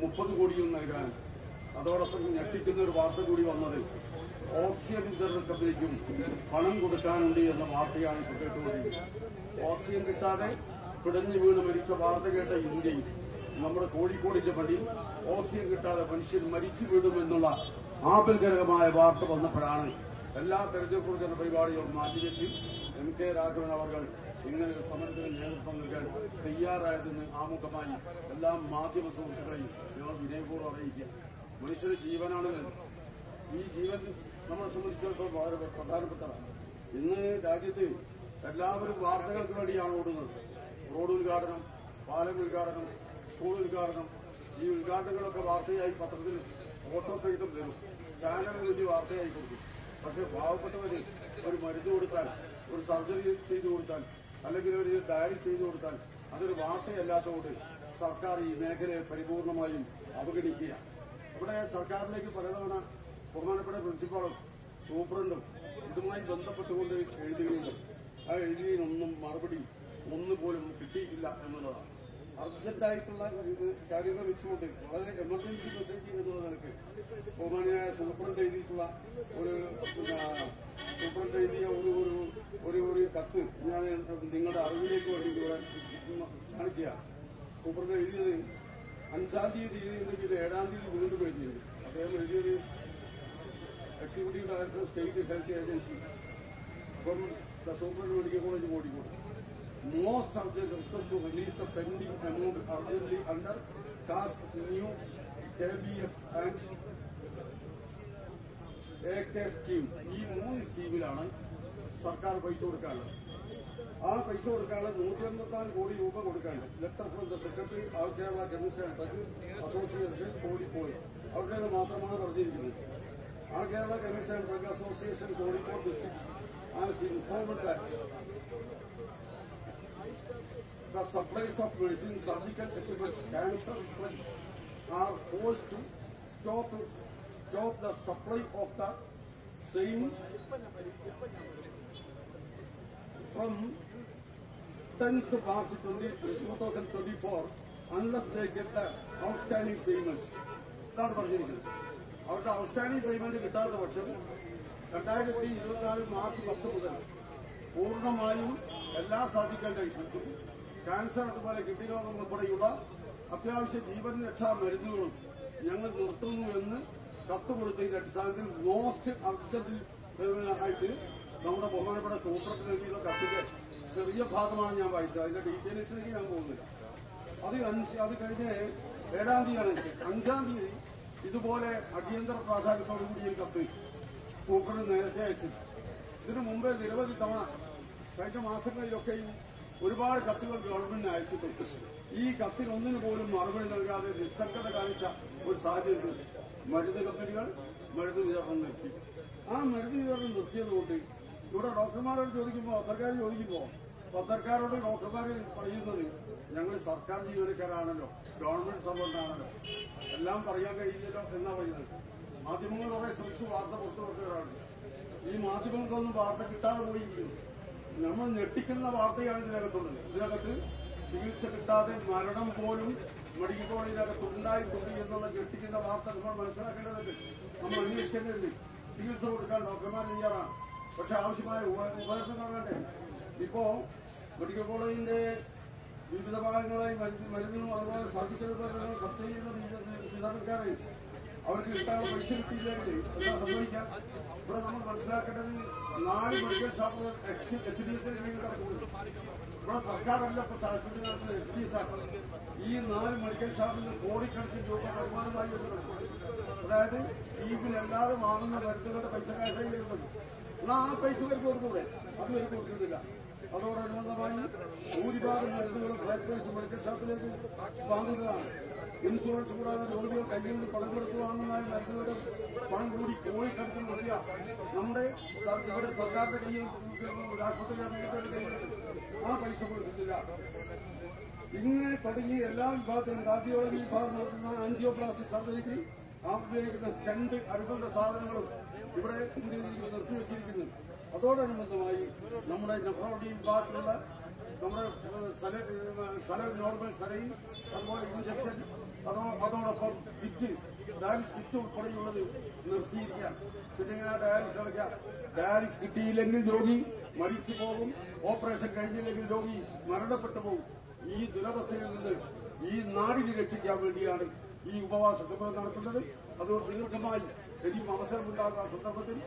C: മുപ്പത് കോടിയും നൽകാൻ. അതോടൊപ്പം ഞെട്ടിക്കുന്ന ഒരു വാർത്ത കൂടി വന്നത് ഓക്സിജൻ വിതരണ കമ്പനിക്കും പണം കൊടുക്കാനുണ്ട് എന്ന വാർത്തയാണ് കേട്ടുകൊണ്ടിരിക്കുന്നത്. ഓക്സിജൻ കിട്ടാതെ പിടഞ്ഞു വീണ് മരിച്ച വാർത്ത കേട്ട ഇന്ത്യയിൽ നമ്മുടെ കോഴിക്കോടിന്റെ പടി ഓക്സിജൻ കിട്ടാതെ മനുഷ്യൻ മരിച്ചു വീടുമെന്നുള്ള ആപൽജനകമായ വാർത്ത വന്നപ്പോഴാണ് എല്ലാ തെരഞ്ഞെടുപ്പ് കൊടുക്കുന്ന പരിപാടികളും മാറ്റിവെച്ച് എം കെ രാഘവൻ അവർ ഇങ്ങനെ ഒരു സമരത്തിന് നേതൃത്വം നൽകാൻ തയ്യാറായതെന്ന് ആമുഖമായി എല്ലാ മാധ്യമ സുഹൃത്തുക്കളെയും ഞങ്ങൾ വിനയപൂർവം അറിയിക്കുക മനുഷ്യന്റെ ജീവനാണ് ഈ ജീവൻ നമ്മളെ സംബന്ധിച്ചിടത്തോളം വളരെ പ്രധാനപ്പെട്ടതാണ്. ഇന്ന് രാജ്യത്ത് എല്ലാവരും വാർത്തകൾക്ക് വേണ്ടിയാണ് ഓടുന്നത്. റോഡ് ഉദ്ഘാടനം പാലം ഉദ്ഘാടനം സ്കൂൾ ഉദ്ഘാടനം ഈ ഉദ്ഘാടനങ്ങളൊക്കെ വാർത്തയായി പത്രത്തിൽ ഫോട്ടോ സഹിതം തരും ചാനലിന് വലിയ വാർത്തയായി കൊടുക്കും. പക്ഷേ പാവപ്പെട്ടവര് ഒരു മരുന്ന് കൊടുത്താൽ ഒരു സർജറി ചെയ്തു കൊടുത്താൽ അല്ലെങ്കിൽ ഒരു ഡയാലിസ് ചെയ്തു കൊടുത്താൽ അതൊരു വാർത്തയല്ലാത്തതുകൊണ്ട് സർക്കാർ ഈ മേഖലയെ പരിപൂർണമായും അവഗണിക്കുക ഇവിടെ സർക്കാരിലേക്ക് പലതവണ ബഹുമാനപ്പെട്ട പ്രിൻസിപ്പാളും സൂപ്രണ്ടും ഇതുമായി ബന്ധപ്പെട്ടുകൊണ്ട് എഴുതുകയുണ്ട് ആ എഴുതിയതിനൊന്നും മറുപടി ഒന്നുപോലും കിട്ടിയിട്ടില്ല എന്നുള്ളതാണ്. അർജന്റായിട്ടുള്ള ഇത് കാര്യങ്ങൾ വെച്ചുകൊണ്ട് വളരെ എമർജൻസി ഫെസിലിറ്റി എന്നുള്ള നിലയ്ക്ക് ബഹുമാനിയായ സൂപ്രണ്ട് എഴുതിയിട്ടുള്ള ഒരു സൂപ്രണ്ട് എഴുതിയ ഒരു ഒരു ഒരു ഒരു കത്ത് ഞാൻ നിങ്ങളുടെ അറിവിലേക്ക് വേണ്ടി കാണിക്കുക. സൂപ്രണ്ട് എഴുതിയത് അഞ്ചാം തീയതി ഇത് ഏഴാം തീയതി വീണ്ടും എഴുതിയത്. അദ്ദേഹം എഴുതിയത് executive director state health agency അപ്പം superintendent medical college Bodicode. Most of them request to release the pending amount urgently under CAST new KBF and A K scheme ഈ മൂന്ന് സ്കീമിലാണ് സർക്കാർ പൈസ കൊടുക്കാനുള്ളത്. ആ പൈസ കൊടുക്കാനുള്ള നൂറ്റി അമ്പത്തിനാല് കോടി രൂപ കൊടുക്കാനുണ്ട്. Letter from the secretary of Kerala chemist and drug association Kozhikode അവരുടെ മാത്രമാണ് പറഞ്ഞിരിക്കുന്നത്. ആ Kerala chemist and drug association Kozhikode district as informed that the supplies of medicine, surgical equipment, cancer drugs are forced to stop it, stop the supply of the same from 10th March 20, 2024 unless they get the outstanding payments. ഇതാണ് പറഞ്ഞിരിക്കുന്നത് അവരുടെ ഔട്ട്സ്റ്റാൻഡിംഗ് പേയ്മെന്റ് കിട്ടാത്ത പക്ഷം രണ്ടായിരത്തി ഇരുപത്തിനാല് മാർച്ച് പത്ത് മുതൽ പൂർണ്ണമായും എല്ലാ സർജിക്കൽ ലൈസൻസും ക്യാൻസർ അതുപോലെ കിഡ്നി രോഗം ഉൾപ്പെടെയുള്ള അത്യാവശ്യ ജീവൻ രക്ഷാ മരുന്നുകളും ഞങ്ങൾ നിർത്തുന്നു എന്ന് കത്ത് കൊടുത്തതിന്റെ അടിസ്ഥാനത്തിൽ മോസ്റ്റ് അർജന്റ് ആയിട്ട് നമ്മുടെ ബഹുമാനപ്പെട്ട സൂപ്രണ്ട് നൽകിയുള്ള കത്തിന്റെ ചെറിയ ഭാഗമാണ് ഞാൻ വായിച്ചത്. അതിന്റെ ഡീറ്റെയിൽസിലേക്ക് ഞാൻ പോകുന്നില്ല. അത് അഞ്ച് അത് കഴിഞ്ഞ് ഏഴാം തീയതിയാണ്. അഞ്ചാം തീയതി ഇതുപോലെ അടിയന്തര പ്രാധാന്യത്തോടു കൂടി ഈ കത്ത് സൂപ്രണ്ട് നേരത്തെ അയച്ചിട്ടുണ്ട്. ഇതിനു മുമ്പേ നിരവധി തവണ കഴിഞ്ഞ മാസങ്ങളിലൊക്കെയും ഒരുപാട് കത്തുകൾ ഗവൺമെന്റിന് അയച്ചിട്ടുണ്ട്. ഈ കത്തിൽ ഒന്നിനു പോലും മറുപടി നൽകാതെ നിസ്സംഗത കാണിച്ച ഒരു സാഹചര്യത്തിൽ മരുന്ന് കമ്പനികൾ മരുന്ന് വിതരണം നിർത്തി. ആ മരുന്ന് വിതരണം നിർത്തിയതുകൊണ്ട് ഇവിടെ ഡോക്ടർമാരോട് ചോദിക്കുമ്പോൾ പത്രക്കാർ ചോദിക്കുമ്പോൾ പത്രക്കാരോട് ഡോക്ടർമാർ പറയുന്നത് ഞങ്ങൾ സർക്കാർ ജീവനക്കാരാണല്ലോ ഗവൺമെന്റ് സർവന്റാണല്ലോ എല്ലാം പറയാൻ കഴിയില്ലല്ലോ എന്നാ പറയുന്നത്. മാധ്യമങ്ങൾ കുറെ ശ്രമിച്ച് വാർത്ത പുറത്തു പുറത്തുവിട്ടവരാണ്. ഈ മാധ്യമങ്ങൾക്കൊന്നും വാർത്ത കിട്ടാതെ പോയിരിക്കുന്നു. നമ്മൾ ഞെട്ടിക്കുന്ന വാർത്തയാണ് ഇതിനകത്തുള്ളത്. ഇതിനകത്ത് ചികിത്സ കിട്ടാതെ മരണം പോലും മെഡിക്കൽ കോളേജിനകത്ത് ഉണ്ടായിട്ടുണ്ട് എന്നുള്ള ഞെട്ടിക്കുന്ന വാർത്ത നമ്മൾ മനസ്സിലാക്കേണ്ടതുണ്ട്. നമ്മൾ അന്വേഷിക്കേണ്ടതുണ്ട്. ചികിത്സ കൊടുക്കാൻ ഡോക്ടർമാർ തയ്യാറാണ്. പക്ഷെ ആവശ്യമായ ഉപ- ഉപകരണങ്ങൾ വേണ്ടേ ഇപ്പോ മെഡിക്കൽ കോളേജിന്റെ വിവിധ ഭാഗങ്ങളായി മരുന്ന് അതുപോലെ സർജിക്കൽ ചെയ്യുന്ന വിതരണക്കാരെ അവർക്ക് കിട്ടാനുള്ള പൈസ കിട്ടിയില്ലെങ്കിൽ എന്താ സംഭവിക്കാം ഇവിടെ നമ്മൾ മനസ്സിലാക്കേണ്ടത് നാല് medical shop H D S ഇവിടെ സർക്കാരല്ല ഇപ്പൊ ശാസ്ത്രത്തിൽ നടത്തുന്നത് എച്ച് ഡി എസ് ആണ് ഈ നാല് മെഡിക്കൽ ഷോപ്പിൽ കോടിക്കണക്കിന് രൂപ വരുമാനമായി അതായത് സ്കീമിലല്ലാതെ വാങ്ങുന്ന മരുന്നുകളുടെ പൈസ കാശായി വരുന്നത്. എന്നാൽ ആ പൈസ വർക്ക് കൊടുക്കൂടെ അത് വർക്ക് കൊടുക്കുന്നില്ല. അതോടനുബന്ധമായി ഭൂരിഭാഗം മരുന്നുകളും പ്രൈസ് മെഡിക്കൽ ഷോപ്പിലേക്ക് വാങ്ങുന്നതാണ് ഇൻഷുറൻസ് കൂടാതെ രോഗികൾ കയ്യിൽ നിന്ന് പണം കൊടുത്തു വാങ്ങുന്ന മരുന്നുകളും പണം കൂടി കോഴിക്കടത്തിൽ നടത്തിയ നമ്മുടെ ഇവിടെ സർക്കാരിന്റെ കയ്യിൽ ആശുപത്രിയുടെ ആ പൈസ കൊടുക്കുന്നില്ല ഇങ്ങനെ തുടങ്ങി എല്ലാ വിഭാഗത്തിലും കാർഡിയോളജി വിഭാഗം നടത്തുന്ന ആൻജിയോപ്ലാസ്റ്റിക് സർജറിക്ക് ഉപയോഗിക്കുന്ന സ്റ്റണ്ട് അനുബന്ധ സാധനങ്ങളും ഇവിടെ ഇന്ത്യയിൽ നിർത്തിവെച്ചിരിക്കുന്നു അതോടനുബന്ധമായി നമ്മുടെ നെഫ്രോളജി ബാക്കിയുള്ള നമ്മുടെ സല നോർമൽ സലൈൻ അതുപോലെ ഇഞ്ചക്ഷൻ അതോ അതോടൊപ്പം കിറ്റ് ഡയാലിസ് കിറ്റ് ഉൾപ്പെടെയുള്ളത് നിർത്തിയിരിക്കുകയാണ്. പിന്നെ ഇങ്ങനെ ഡയാലിസ് അടയ്ക്കാം ഡയാലിസ് കിട്ടിയില്ലെങ്കിൽ രോഗി മരിച്ചു പോകും ഓപ്പറേഷൻ കഴിഞ്ഞില്ലെങ്കിൽ രോഗി മരണപ്പെട്ടു പോകും. ഈ ദുരവസ്ഥയിൽ നിന്ന് ഈ നാടിനെ രക്ഷിക്കാൻ വേണ്ടിയാണ് ഈ ഉപവാസ സമരം നടത്തുന്നത്. അതുകൊണ്ട് ദീർഘമായി ഇനിയും അവസരമുണ്ടാകുന്ന സന്ദർഭത്തിൽ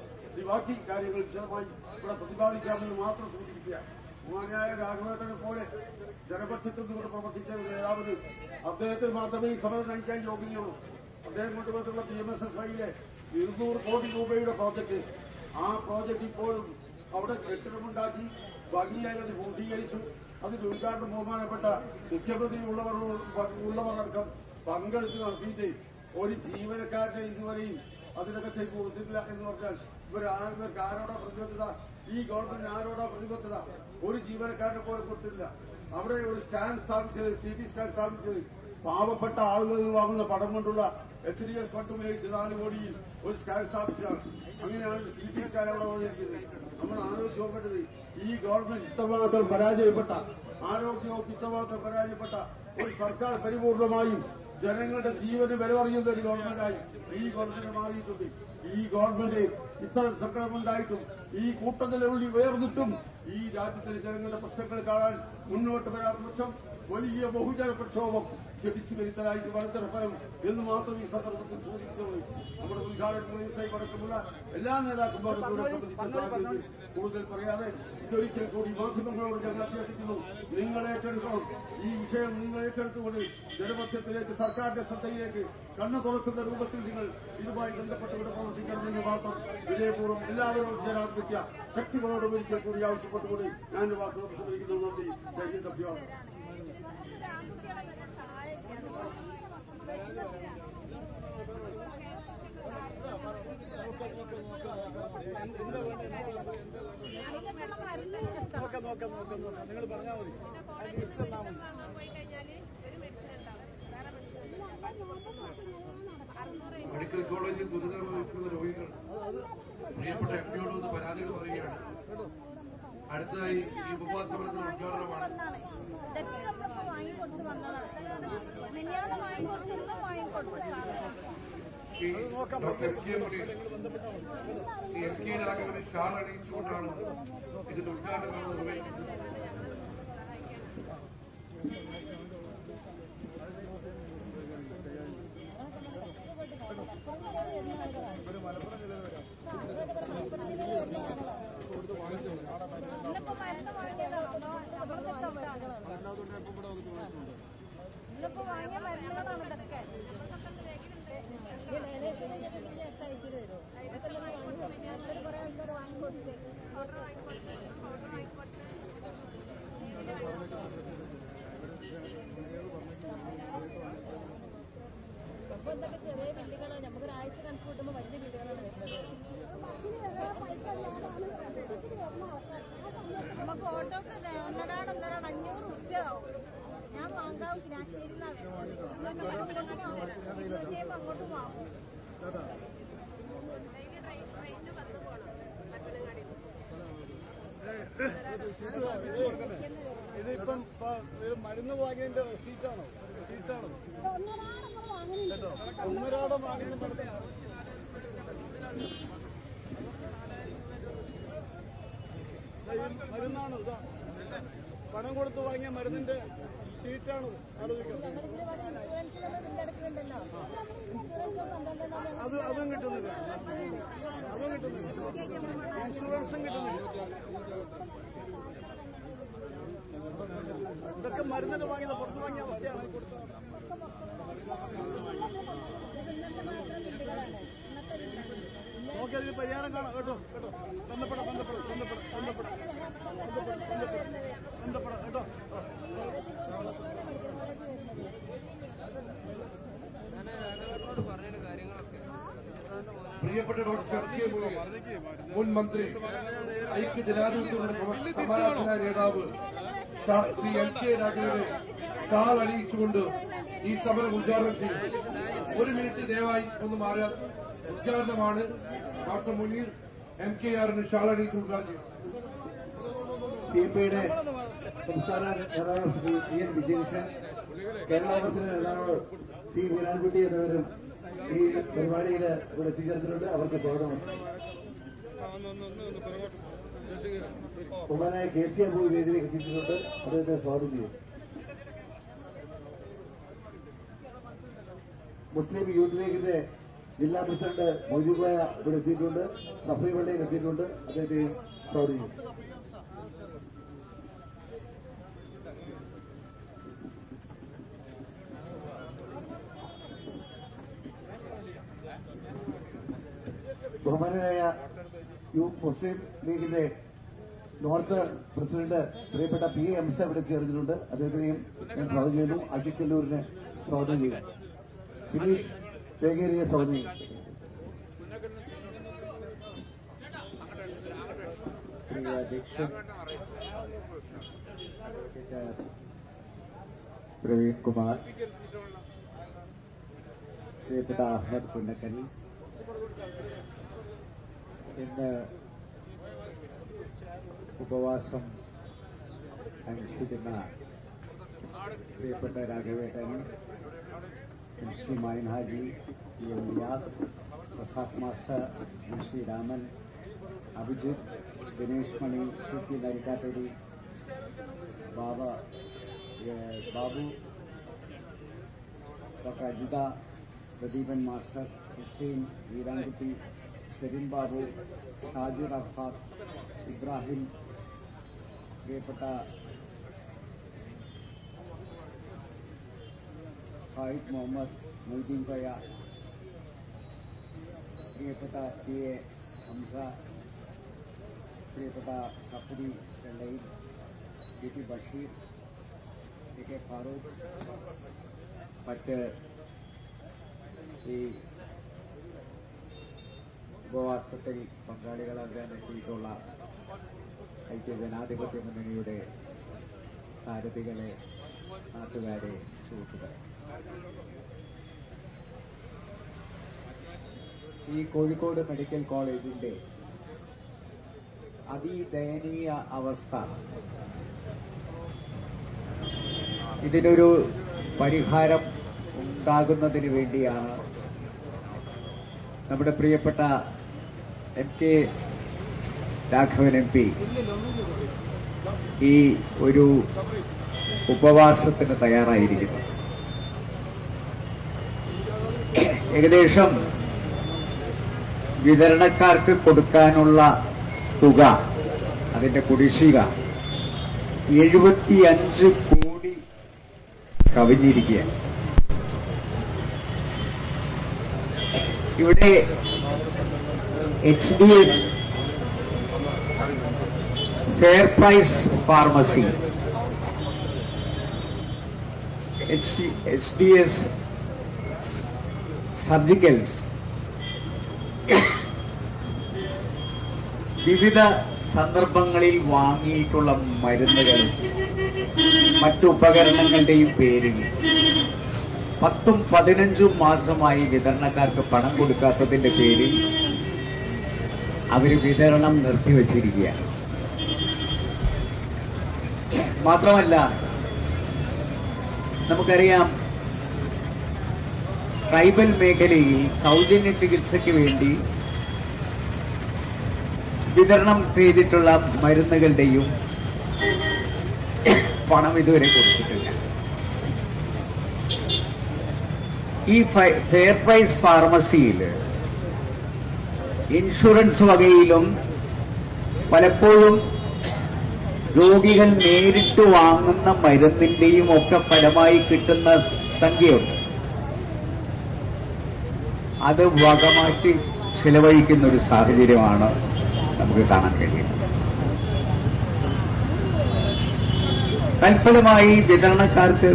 C: ബാക്കി കാര്യങ്ങൾ വിശദമായി ഇവിടെ പ്രതിപാദിക്കാമെന്ന് മാത്രം സൂചിപ്പിക്കുക. ബഹുമാനായ രാഘവേട്ടനെ പോലെ ജനപക്ഷത്തിൽ നിന്നുകൊണ്ട് പ്രവർത്തിച്ച ഒരു നേതാവിന് അദ്ദേഹത്തിന് മാത്രമേ ഈ സമരം നയിക്കാൻ യോഗ്യതയുള്ളൂ. അദ്ദേഹം കൊണ്ടുവന്നിട്ടുള്ള പി എം എസ് എസ് ഐയിലെ ഇരുന്നൂറ് കോടി രൂപയുടെ പ്രോജക്റ്റ് ആ പ്രോജക്റ്റ് ഇപ്പോഴും അവിടെ കെട്ടിടമുണ്ടാക്കി ഭംഗിയായി അത് പൂർത്തീകരിച്ചു. അതിന്റെ ഉദ്ഘാടനം ബഹുമാനപ്പെട്ട മുഖ്യമന്ത്രി ഉള്ളവർ ഉള്ളവരടക്കം പങ്കെടുത്ത് നടത്തിയിട്ട് ഒരു ജീവനക്കാരനെ ഇതുവരെയും അതിനകത്തേക്ക് കൊടുത്തിട്ടില്ല എന്ന് പറഞ്ഞാൽ ആർക്ക് ആരോടാ പ്രതിബദ്ധത? ഈ ഗവൺമെന്റിന് ആരോടാ പ്രതിബദ്ധത? ഒരു ജീവനക്കാരനെ പോലും കൊടുത്തിട്ടില്ല. അവിടെ ഒരു സ്കാൻ സ്ഥാപിച്ചത് സി ടി സ്കാൻ സ്ഥാപിച്ചത്. പാവപ്പെട്ട ആളുകൾ വാങ്ങുന്ന പണം കൊണ്ടുള്ള എച്ച് ഡി എസ് ഫണ്ട് ഉപയോഗിച്ച് നാല് കോടിയിൽ ഒരു സ്കാൻ സ്ഥാപിച്ചതാണ്. അങ്ങനെയാണ് സി ടി സ്കാൻ അവിടെ വന്നിരിക്കുന്നത്. നമ്മൾ ആലോചിച്ച് നോക്കേണ്ടത് ഈ ഗവൺമെന്റ് ഇത്രമാത്രം പരാജയപ്പെട്ട ആരോഗ്യവും ഇത്രമാത്രം പരാജയപ്പെട്ട ഒരു സർക്കാർ പരിപൂർണമായും ജനങ്ങളുടെ ജീവന് വിലവറിയുന്ന ഒരു ഗവൺമെന്റായി ഈ ഗവൺമെന്റ് മാറിയിട്ടുണ്ട്. ഈ ഗവൺമെന്റ് ഇത്തരം സംക്രമമുണ്ടായിട്ടും ഈ കൂട്ടനിലവിളി ഉയർന്നിട്ടും ഈ രാജ്യത്തിലെ ജനങ്ങളുടെ പ്രശ്നങ്ങൾ കാണാൻ മുന്നോട്ട് വരാത്ത പക്ഷം വലിയ ബഹുജന പ്രക്ഷോഭം. ചെടിച്ചു വരുത്തലായിട്ട് ഫലം എന്ന് മാത്രം ഈ സന്ദർഭത്തിൽ സൂചിപ്പിച്ചത് നമ്മുടെ ഉദ്ഘാടനം മിനിസായി അടക്കമുള്ള എല്ലാ നേതാക്കന്മാരും കൂടുതൽ പറയാതെ ഇതൊരിക്കൽ കൂടി മാധ്യമങ്ങളോട് ഞങ്ങൾ അഭ്യർത്ഥിക്കുന്നു. നിങ്ങൾ ഏറ്റെടുക്കണം. ഈ വിഷയം നിങ്ങൾ ഏറ്റെടുത്തുകൊണ്ട് ജനമധ്യത്തിലേക്ക് സർക്കാരിന്റെ ശ്രദ്ധയിലേക്ക് കണ്ണു തുറക്കുന്ന രൂപത്തിൽ നിങ്ങൾ ഇതുമായി ബന്ധപ്പെട്ടുകൊണ്ട് പ്രവർത്തിക്കണമെന്ന് മാത്രം വിജയപൂർവം എല്ലാവരോടും ജനാധിപത്യ ശക്തികളോടും ഒരിക്കൽ കൂടി ആവശ്യപ്പെട്ടുകൊണ്ട് ഞാൻ വാർത്ത വാക്ക് ഉപസംഹരിക്കുന്നു നന്ദി. ജയ് ഹിന്ദ്
F: നോക്കാം നോക്കാം നോക്കാം. നിങ്ങൾ പറഞ്ഞാൽ മതി. ലിസ്റ്റ് തന്നാൽ മതി.
B: മെഡിക്കൽ കോളേജിൽ ഗുരുതരമായിട്ടുള്ള രോഗികൾ പ്രിയപ്പെട്ട എം പിയോട് ഒന്ന് പരാതികൾ പറയുകയാണ്. അടുത്തതായി ഈ ഉപവാസ ഉദ്ഘാടനമാണ് doctor M K Murali M K Raghavan shawl അണിയിച്ചുകൊണ്ടാണ് ഇതിന്റെ ഉദ്ഘാടനം
G: ഞാൻ വാങ്ങാവും കിനാശ്ശേരിന്നാണ് അങ്ങോട്ട് വാങ്ങും
F: ഇതിപ്പം ഇപ്പൊ ഇത് മരുന്ന് വാങ്ങിയതിന്റെ സീറ്റാണോ സീറ്റാണോ കേട്ടോ? ഒന്നരാടം വാങ്ങിയത് മരുന്നാണ് ഇതാ? പണം കൊടുത്ത് വാങ്ങിയ മരുന്നിന്റെ
G: പന്ത്രണ്ടെണ്ണം
F: അത് അതും കിട്ടുന്നില്ല. അതും കിട്ടുന്നില്ല. ഇൻഷുറൻസും കിട്ടുന്നില്ല. ഇതൊക്കെ മരുന്നിന് വാങ്ങിയത് പുറത്ത് വാങ്ങിയ അവസ്ഥയാണ്.
G: ഇന്നത്തെ മാത്രം ബില്ലുകളാണ് ഇന്നത്തെ ഇല്ല
F: നോക്കി അതിന് പരിഹാരം കാണാം കേട്ടോ കേട്ടോ ബന്ധപ്പെടാം ബന്ധപ്പെടാം ബന്ധപ്പെടാം ബന്ധപ്പെടാം ബന്ധപ്പെടാം ബന്ധപ്പെടാം കേട്ടോ
B: പ്രിയപ്പെട്ട ഡോക്ടർ എം കെ മുൻ മന്ത്രി ഐക്യ ജനാധിപത്യ സമാരാധന നേതാവ് ശ്രീ എം കെ രാഘവനെ സാർ അണിയിച്ചുകൊണ്ട് ഈ സമരം ഉദ്ഘാടനം ചെയ്തു. ഒരു മിനിറ്റ് ദയവായി ഒന്ന് മാറിയാൽ ഉദ്ഘാടനമാണ്. ഡോക്ടർ മുനീർ എം കെ ആറിന് ഷാൾ അണിയിച്ച് ഉദ്ഘാടനം ചെയ്തു.
H: സി സംസ്ഥാന നേതാവ് ശ്രീ സി എൻ വിജയകൃഷ്ണൻ കേരള കോൺഗ്രസിന്റെ നേതാവ് സി വീരാൻകുട്ടി എന്നിവരും ഈ പരിപാടിയിൽ ഇവിടെ എത്തിച്ചേർന്നിട്ടുണ്ട് അവർക്ക് സ്വാഗതം. ബഹുമാനായ കെ സി അബു വേദിയിലേക്ക് എത്തിച്ചിട്ടുണ്ട് അദ്ദേഹത്തെ സ്വാഗതം ചെയ്യും. മുസ്ലിം യൂത്ത് ലീഗിന്റെ ജില്ലാ പ്രസിഡന്റ് മൊയ്തുബായ ഇവിടെ എത്തിയിട്ടുണ്ട്. സഫറി പള്ളിയിൽ എത്തിയിട്ടുണ്ട്. അദ്ദേഹത്തെയും സ്വാഗതം ചെയ്യും. ബഹുമാനായ യു മുസ്ലിം ലീഗിന്റെ നോർത്ത് പ്രസിഡന്റ് പ്രിയപ്പെട്ട പി എ എംസ ഇവിടെ ചേർന്നിട്ടുണ്ട്. അദ്ദേഹത്തിനെയും ഞാൻ സ്വാഗതം ചെയ്യുന്നു. അഷിക്കല്ലൂരിനെ സ്വാഗതം ചെയ്യുന്നു. ഫിലീഷ് വേഗേരിയെ സ്വാഗതം ചെയ്യുന്നു. പ്രിയ അധ്യക്ഷൻ പ്രവീൺ കുമാർ പ്രിയപ്പെട്ട അഹമ്മദ് പുന്നക്കരി ഇന്ന് ഉപവാസം അനുഷ്ഠിക്കുന്ന പ്രിയപ്പെട്ട രാഘവേട്ടൻ M Shri Mayan Haji P M Vyas Prasad master M Shri Raman Abhijith Dinesh Mani C P നരിക്കാട്ടൂരി Baba
I: ഏഹ് ബാബു ഡോക്ടർ അജിത പ്രദീപൻ മാസ്റ്റർ ഹുസൈൻ വീരാൻകുട്ടി ഷെരിൻ ബാബു ഷാജി റഫാത്ത് ഇബ്രാഹിം പ്രിയപ്പെട്ട ഷാഹിദ് മുഹമ്മദ് മൊയ്തീൻ കോയ പ്രിയപ്പെട്ട ടി എ ഹംസ പ്രിയപ്പെട്ട Safari ചെള്ളയിൽ P T Basheer P K Farooq മറ്റ് ഈ ഉപവാസത്തിൽ പങ്കാളികളാകാൻ എത്തിയിട്ടുള്ള ഐക്യ ജനാധിപത്യ മുന്നണിയുടെ സാരഥികളെ നാട്ടുകാരെ സുഹൃത്തുക്കളെ. ഈ കോഴിക്കോട് മെഡിക്കൽ കോളേജിന്റെ അതിദയനീയ അവസ്ഥ. ഇതിനൊരു പരിഹാരം ഉണ്ടാകുന്നതിന് വേണ്ടിയാണ് നമ്മുടെ പ്രിയപ്പെട്ട M K Raghavan M P. ഈ ഒരു ഉപവാസത്തിന് തയ്യാറായിരിക്കുന്നു. ഏകദേശം വിതരണക്കാർക്ക് കൊടുക്കാനുള്ള തുക അതിന്റെ കുടിശ്ശിക എഴുപത്തിയഞ്ച് കോടി കവിഞ്ഞിരിക്കുകയാണ്. ഇവിടെ H D S fair price pharmacy H D S surgicals വിവിധ സന്ദർഭങ്ങളിൽ വാങ്ങിയിട്ടുള്ള മരുന്നുകൾ മറ്റു ഉപകരണങ്ങളുടെയും പേരിൽ. പത്തും പതിനഞ്ചും മാസമായി വിതരണക്കാർക്ക് പണം കൊടുക്കാത്തതിന്റെ പേരിൽ അവർ വിതരണം നിർത്തിവച്ചിരിക്കുകയാണ് മാത്രമല്ല നമുക്കറിയാം ട്രൈബൽ മേഖലയിൽ സൗജന്യ ചികിത്സയ്ക്ക് വേണ്ടി വിതരണം ചെയ്തിട്ടുള്ള മരുന്നുകളുടെയും പണം ഇതുവരെ കൊടുത്തിട്ടില്ല. ഈ ഫെയർ പ്രൈസ് ഫാർമസിയിൽ ഇൻഷുറൻസ് വകയിലും പലപ്പോഴും രോഗികൾ നേരിട്ട് വാങ്ങുന്ന മരുന്നിന്റെയും ഒക്കെ ഫലമായി കിട്ടുന്ന സംഖ്യയുണ്ട്. അത് വകമാറ്റി ചെലവഴിക്കുന്ന ഒരു സാഹചര്യമാണ് നമുക്ക് കാണാൻ കഴിയുന്നത്. തൽഫലമായി വിതരണക്കാർക്ക്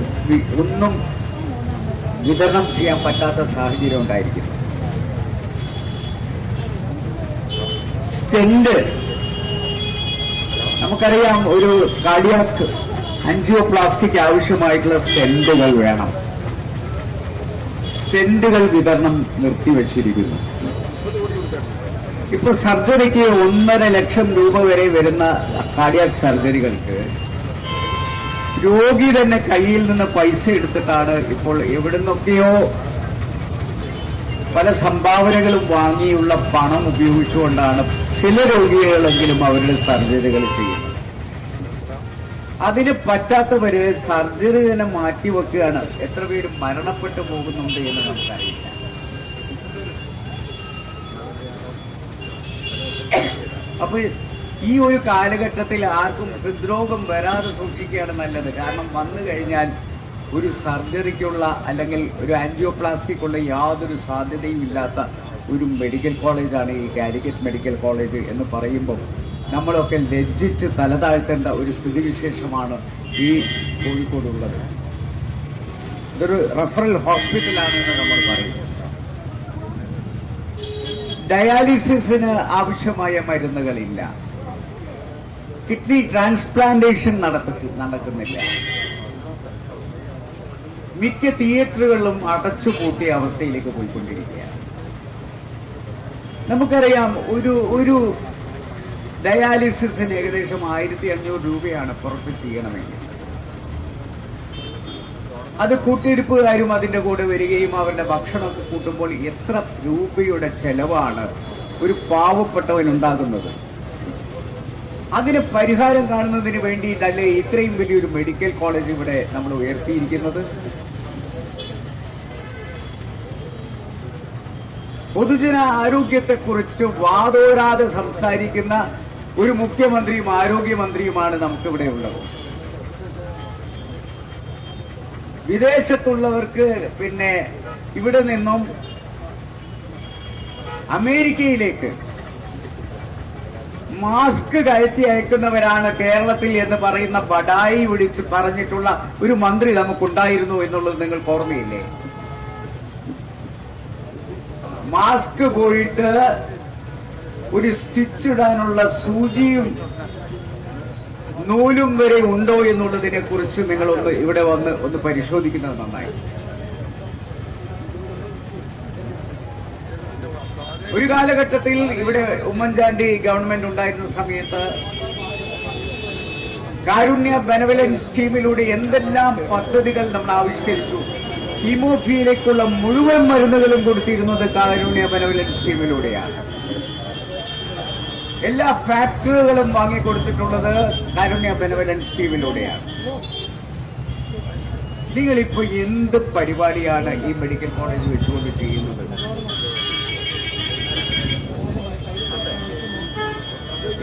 I: ഒന്നും വിതരണം ചെയ്യാൻ പറ്റാത്ത സാഹചര്യം ഉണ്ടായിരിക്കുന്നു. സ്റ്റെന്റ് നമുക്കറിയാം ഒരു കാർഡിയാക് ആൻജിയോപ്ലാസ്റ്റിക് ആവശ്യമായിട്ടുള്ള സ്റ്റെന്റുകൾ വേണം. സ്റ്റെന്റുകൾ വിതരണം നിർത്തിവച്ചിരിക്കുന്നു. ഇപ്പൊ സർജറിക്ക് ഒന്നര ലക്ഷം രൂപ വരെ വരുന്ന കാർഡിയാക് സർജറികൾക്ക് രോഗി തന്നെ കയ്യിൽ നിന്ന് പൈസ എടുത്തിട്ടാണ് ഇപ്പോൾ എവിടുന്നൊക്കെയോ പല സംഭാവനകളും വാങ്ങിയുള്ള പണം ഉപയോഗിച്ചുകൊണ്ടാണ് ചില രോഗികളെങ്കിലും അവരുടെ സർജറികൾ ചെയ്യുന്നത്. അതിന് പറ്റാത്തവര് സർജറി തന്നെ മാറ്റിവെക്കുകയാണ്. എത്ര പേര് മരണപ്പെട്ടു പോകുന്നുണ്ട് എന്ന് നമുക്കറിയില്ല. അപ്പൊ ഈ ഒരു കാലഘട്ടത്തിൽ ആർക്കും ഹൃദ്രോഗം വരാതെ സൂക്ഷിക്കുകയാണ് നല്ലത്. കാരണം വന്നു കഴിഞ്ഞാൽ ഒരു സർജറിക്കുള്ള അല്ലെങ്കിൽ ഒരു ആൻജിയോപ്ലാസ്റ്റിക്കുള്ള യാതൊരു സാധ്യതയും ഇല്ലാത്ത ഒരു മെഡിക്കൽ കോളേജാണ് ഈ കാലിക്കറ്റ് മെഡിക്കൽ കോളേജ് എന്ന് പറയുമ്പോൾ നമ്മളൊക്കെ ലജ്ജിച്ച് തലതാഴ്ത്തേണ്ട ഒരു സ്ഥിതിവിശേഷമാണ് ഈ കോഴിക്കോട് ഉള്ളത് ഇതൊരു റഫറൽ ഹോസ്പിറ്റലാണെന്ന് നമ്മൾ പറയുന്നു ഡയാലിസിസിന് ആവശ്യമായ മരുന്നുകളില്ല. കിഡ്നി ട്രാൻസ്പ്ലാന്റേഷൻ നടക്കുന്നില്ല. മിക്ക തിയേറ്ററുകളിലും അടച്ചുപൂട്ടിയ അവസ്ഥയിലേക്ക് പോയിക്കൊണ്ടിരിക്കുകയാണ്. നമുക്കറിയാം ഒരു ഒരു ഡയാലിസിസിന് ഏകദേശം ആയിരത്തി അഞ്ഞൂറ് രൂപയാണ് പുറത്ത് ചെയ്യണമെങ്കിൽ. അത് കൂട്ടിരിപ്പുകാരും അതിന്റെ കൂടെ വരികയും അവരുടെ ഭക്ഷണം കൂട്ടുമ്പോൾ എത്ര രൂപയുടെ ചെലവാണ് ഒരു പാവപ്പെട്ടവനുണ്ടാകുന്നത് അതിന് പരിഹാരം കാണുന്നതിന് വേണ്ടിയിട്ടല്ലേ ഇത്രയും വലിയൊരു മെഡിക്കൽ കോളേജ് ഇവിടെ നമ്മൾ ഉയർത്തിയിരിക്കുന്നത്? പൊതുജന ആരോഗ്യത്തെക്കുറിച്ച് വാതോരാതെ സംസാരിക്കുന്ന ഒരു മുഖ്യമന്ത്രിയും ആരോഗ്യമന്ത്രിയുമാണ് നമുക്കിവിടെ ഉള്ളത്. വിദേശത്തുള്ളവർക്ക് പിന്നെ ഇവിടെ നിന്നും അമേരിക്കയിലേക്ക് മാസ്ക് കയറ്റി അയക്കുന്നവരാണ് കേരളത്തിൽ എന്ന് പറയുന്ന ബഡായി വിളിച്ച് പറഞ്ഞിട്ടുള്ള ഒരു മന്ത്രി നമുക്കുണ്ടായിരുന്നു എന്നുള്ളത് നിങ്ങൾക്ക് ഓർമ്മയില്ലേ? മാസ്ക് പോയിട്ട് ഒരു സ്റ്റിച്ച് ഇടാനുള്ള സൂചിയും നൂലും വരെ ഉണ്ടോ എന്നുള്ളതിനെ കുറിച്ച് നിങ്ങളൊന്ന് ഇവിടെ വന്ന് ഒന്ന് പരിശോധിക്കുന്നത് നന്നായി. ഒരു കാലഘട്ടത്തിൽ ഇവിടെ ഉമ്മൻചാണ്ടി ഗവൺമെന്റ് ഉണ്ടായിരുന്ന സമയത്ത് കാരുണ്യ ബെനവലൻസ് സ്കീമിലൂടെ എന്തെല്ലാം പദ്ധതികൾ നമ്മൾ ആവിഷ്കരിച്ചു? ഹീമോഫിയിലേക്കുള്ള മുഴുവൻ മരുന്നുകളും കൊടുത്തിരുന്നത് കാരുണ്യ ബെനവലൻസ് സ്കീമിലൂടെയാണ്. എല്ലാ ഫാക്ടറികളും വാങ്ങിക്കൊടുത്തിട്ടുള്ളത് കാരുണ്യ ബെനവലൻസ് സ്കീമിലൂടെയാണ്. നിങ്ങളിപ്പോ എന്ത് പരിപാടിയാണ് ഈ മെഡിക്കൽ കോളേജ് വെച്ചുകൊണ്ട് ചെയ്യുന്നത്?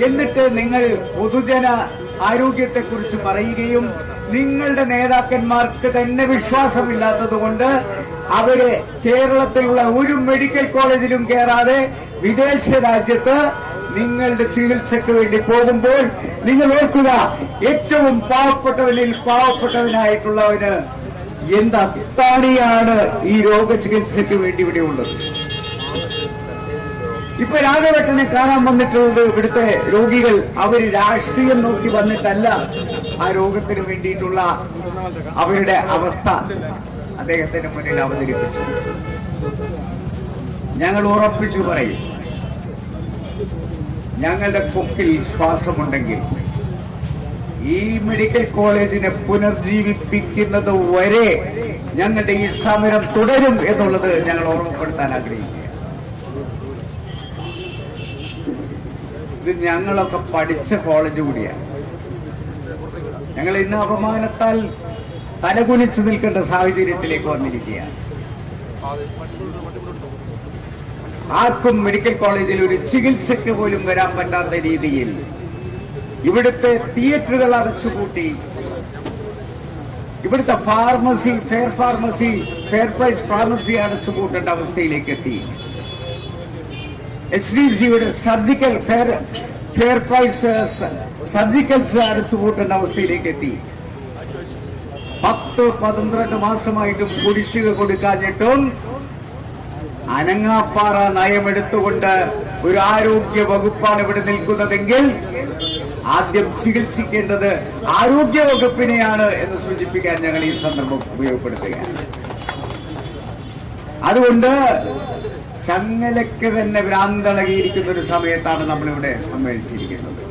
I: എന്നിട്ട് നിങ്ങൾ പൊതുജന ആരോഗ്യത്തെക്കുറിച്ച് പറയുകയും നിങ്ങളുടെ നേതാക്കന്മാർക്ക് തന്നെ വിശ്വാസമില്ലാത്തതുകൊണ്ട് അവർ കേരളത്തിലുള്ള ഒരു മെഡിക്കൽ കോളേജിലും കയറാതെ വിദേശ രാജ്യത്ത് നിങ്ങളുടെ ചികിത്സയ്ക്ക് വേണ്ടി പോകുമ്പോൾ നിങ്ങൾ ഓർക്കുക ഏറ്റവും പാവപ്പെട്ടവരിൽ പാവപ്പെട്ടവനായിട്ടുള്ളവന് എന്ത് അത്താണിയാണ് ഈ രോഗചികിത്സയ്ക്ക് വേണ്ടി ഇവിടെ ഉള്ളത്. ഇപ്പൊ രാഘവട്ടനെ കാണാൻ വന്നിട്ടുള്ളത് ഇവിടുത്തെ രോഗികൾ അവർ രാഷ്ട്രീയം നോക്കി വന്നിട്ടല്ല ആ രോഗത്തിന് വേണ്ടിയിട്ടുള്ള അവരുടെ അവസ്ഥ അദ്ദേഹത്തിന്റെ മുന്നിൽ അവതരിപ്പിച്ചു. ഞങ്ങൾ ഉറപ്പിച്ചു പറയും ഞങ്ങളുടെ കൊക്കിൽ ശ്വാസമുണ്ടെങ്കിൽ ഈ മെഡിക്കൽ കോളേജിനെ പുനർജീവിപ്പിക്കുന്നത് വരെ ഞങ്ങളുടെ ഈ സമരം തുടരും എന്നുള്ളത് ഞങ്ങൾ ഓർമ്മപ്പെടുത്താൻ ആഗ്രഹിക്കുക ഇത് ഞങ്ങളൊക്കെ പഠിച്ച കോളേജ് കൂടിയാണ്. ഞങ്ങൾ ഇന്ന് അപമാനത്താൽ തലകുനിച്ചു നിൽക്കേണ്ട സാഹചര്യത്തിലേക്ക് വന്നിരിക്കുകയാണ്. ആർക്കും മെഡിക്കൽ കോളേജിൽ ഒരു ചികിത്സയ്ക്ക് പോലും വരാൻ പറ്റാത്ത രീതിയിൽ ഇവിടുത്തെ തിയേറ്ററുകൾ അടച്ചുപൂട്ടി. ഇവിടുത്തെ pharmacy fair pharmacy fair price pharmacy അടച്ചുപൂട്ടേണ്ട അവസ്ഥയിലേക്ക് എത്തി. എച്ച് ഡി ജിയുടെ surgical fair fair price surgical അടച്ചു കൂട്ടേണ്ട അവസ്ഥയിലേക്ക് എത്തി. പത്ത് പന്ത്രണ്ട് മാസമായിട്ടും കുടിശ്ശിക കൊടുക്കാഞ്ഞിട്ടും അനങ്ങാപ്പാറ നയമെടുത്തുകൊണ്ട് ഒരു ആരോഗ്യ വകുപ്പാണ് ഇവിടെ നിൽക്കുന്നതെങ്കിൽ ആദ്യം ചികിത്സിക്കേണ്ടത് ആരോഗ്യ വകുപ്പിനെയാണ് എന്ന് സൂചിപ്പിക്കാൻ ഞങ്ങൾ ഈ സന്ദർഭം ഉപയോഗപ്പെടുത്തുകയാണ്. അതുകൊണ്ട് ചങ്ങലയ്ക്ക് തന്നെ ഭ്രാന്തളകിയിരിക്കുന്ന ഒരു സമയത്താണ് നമ്മളിവിടെ സമ്മേളിച്ചിരിക്കുന്നത്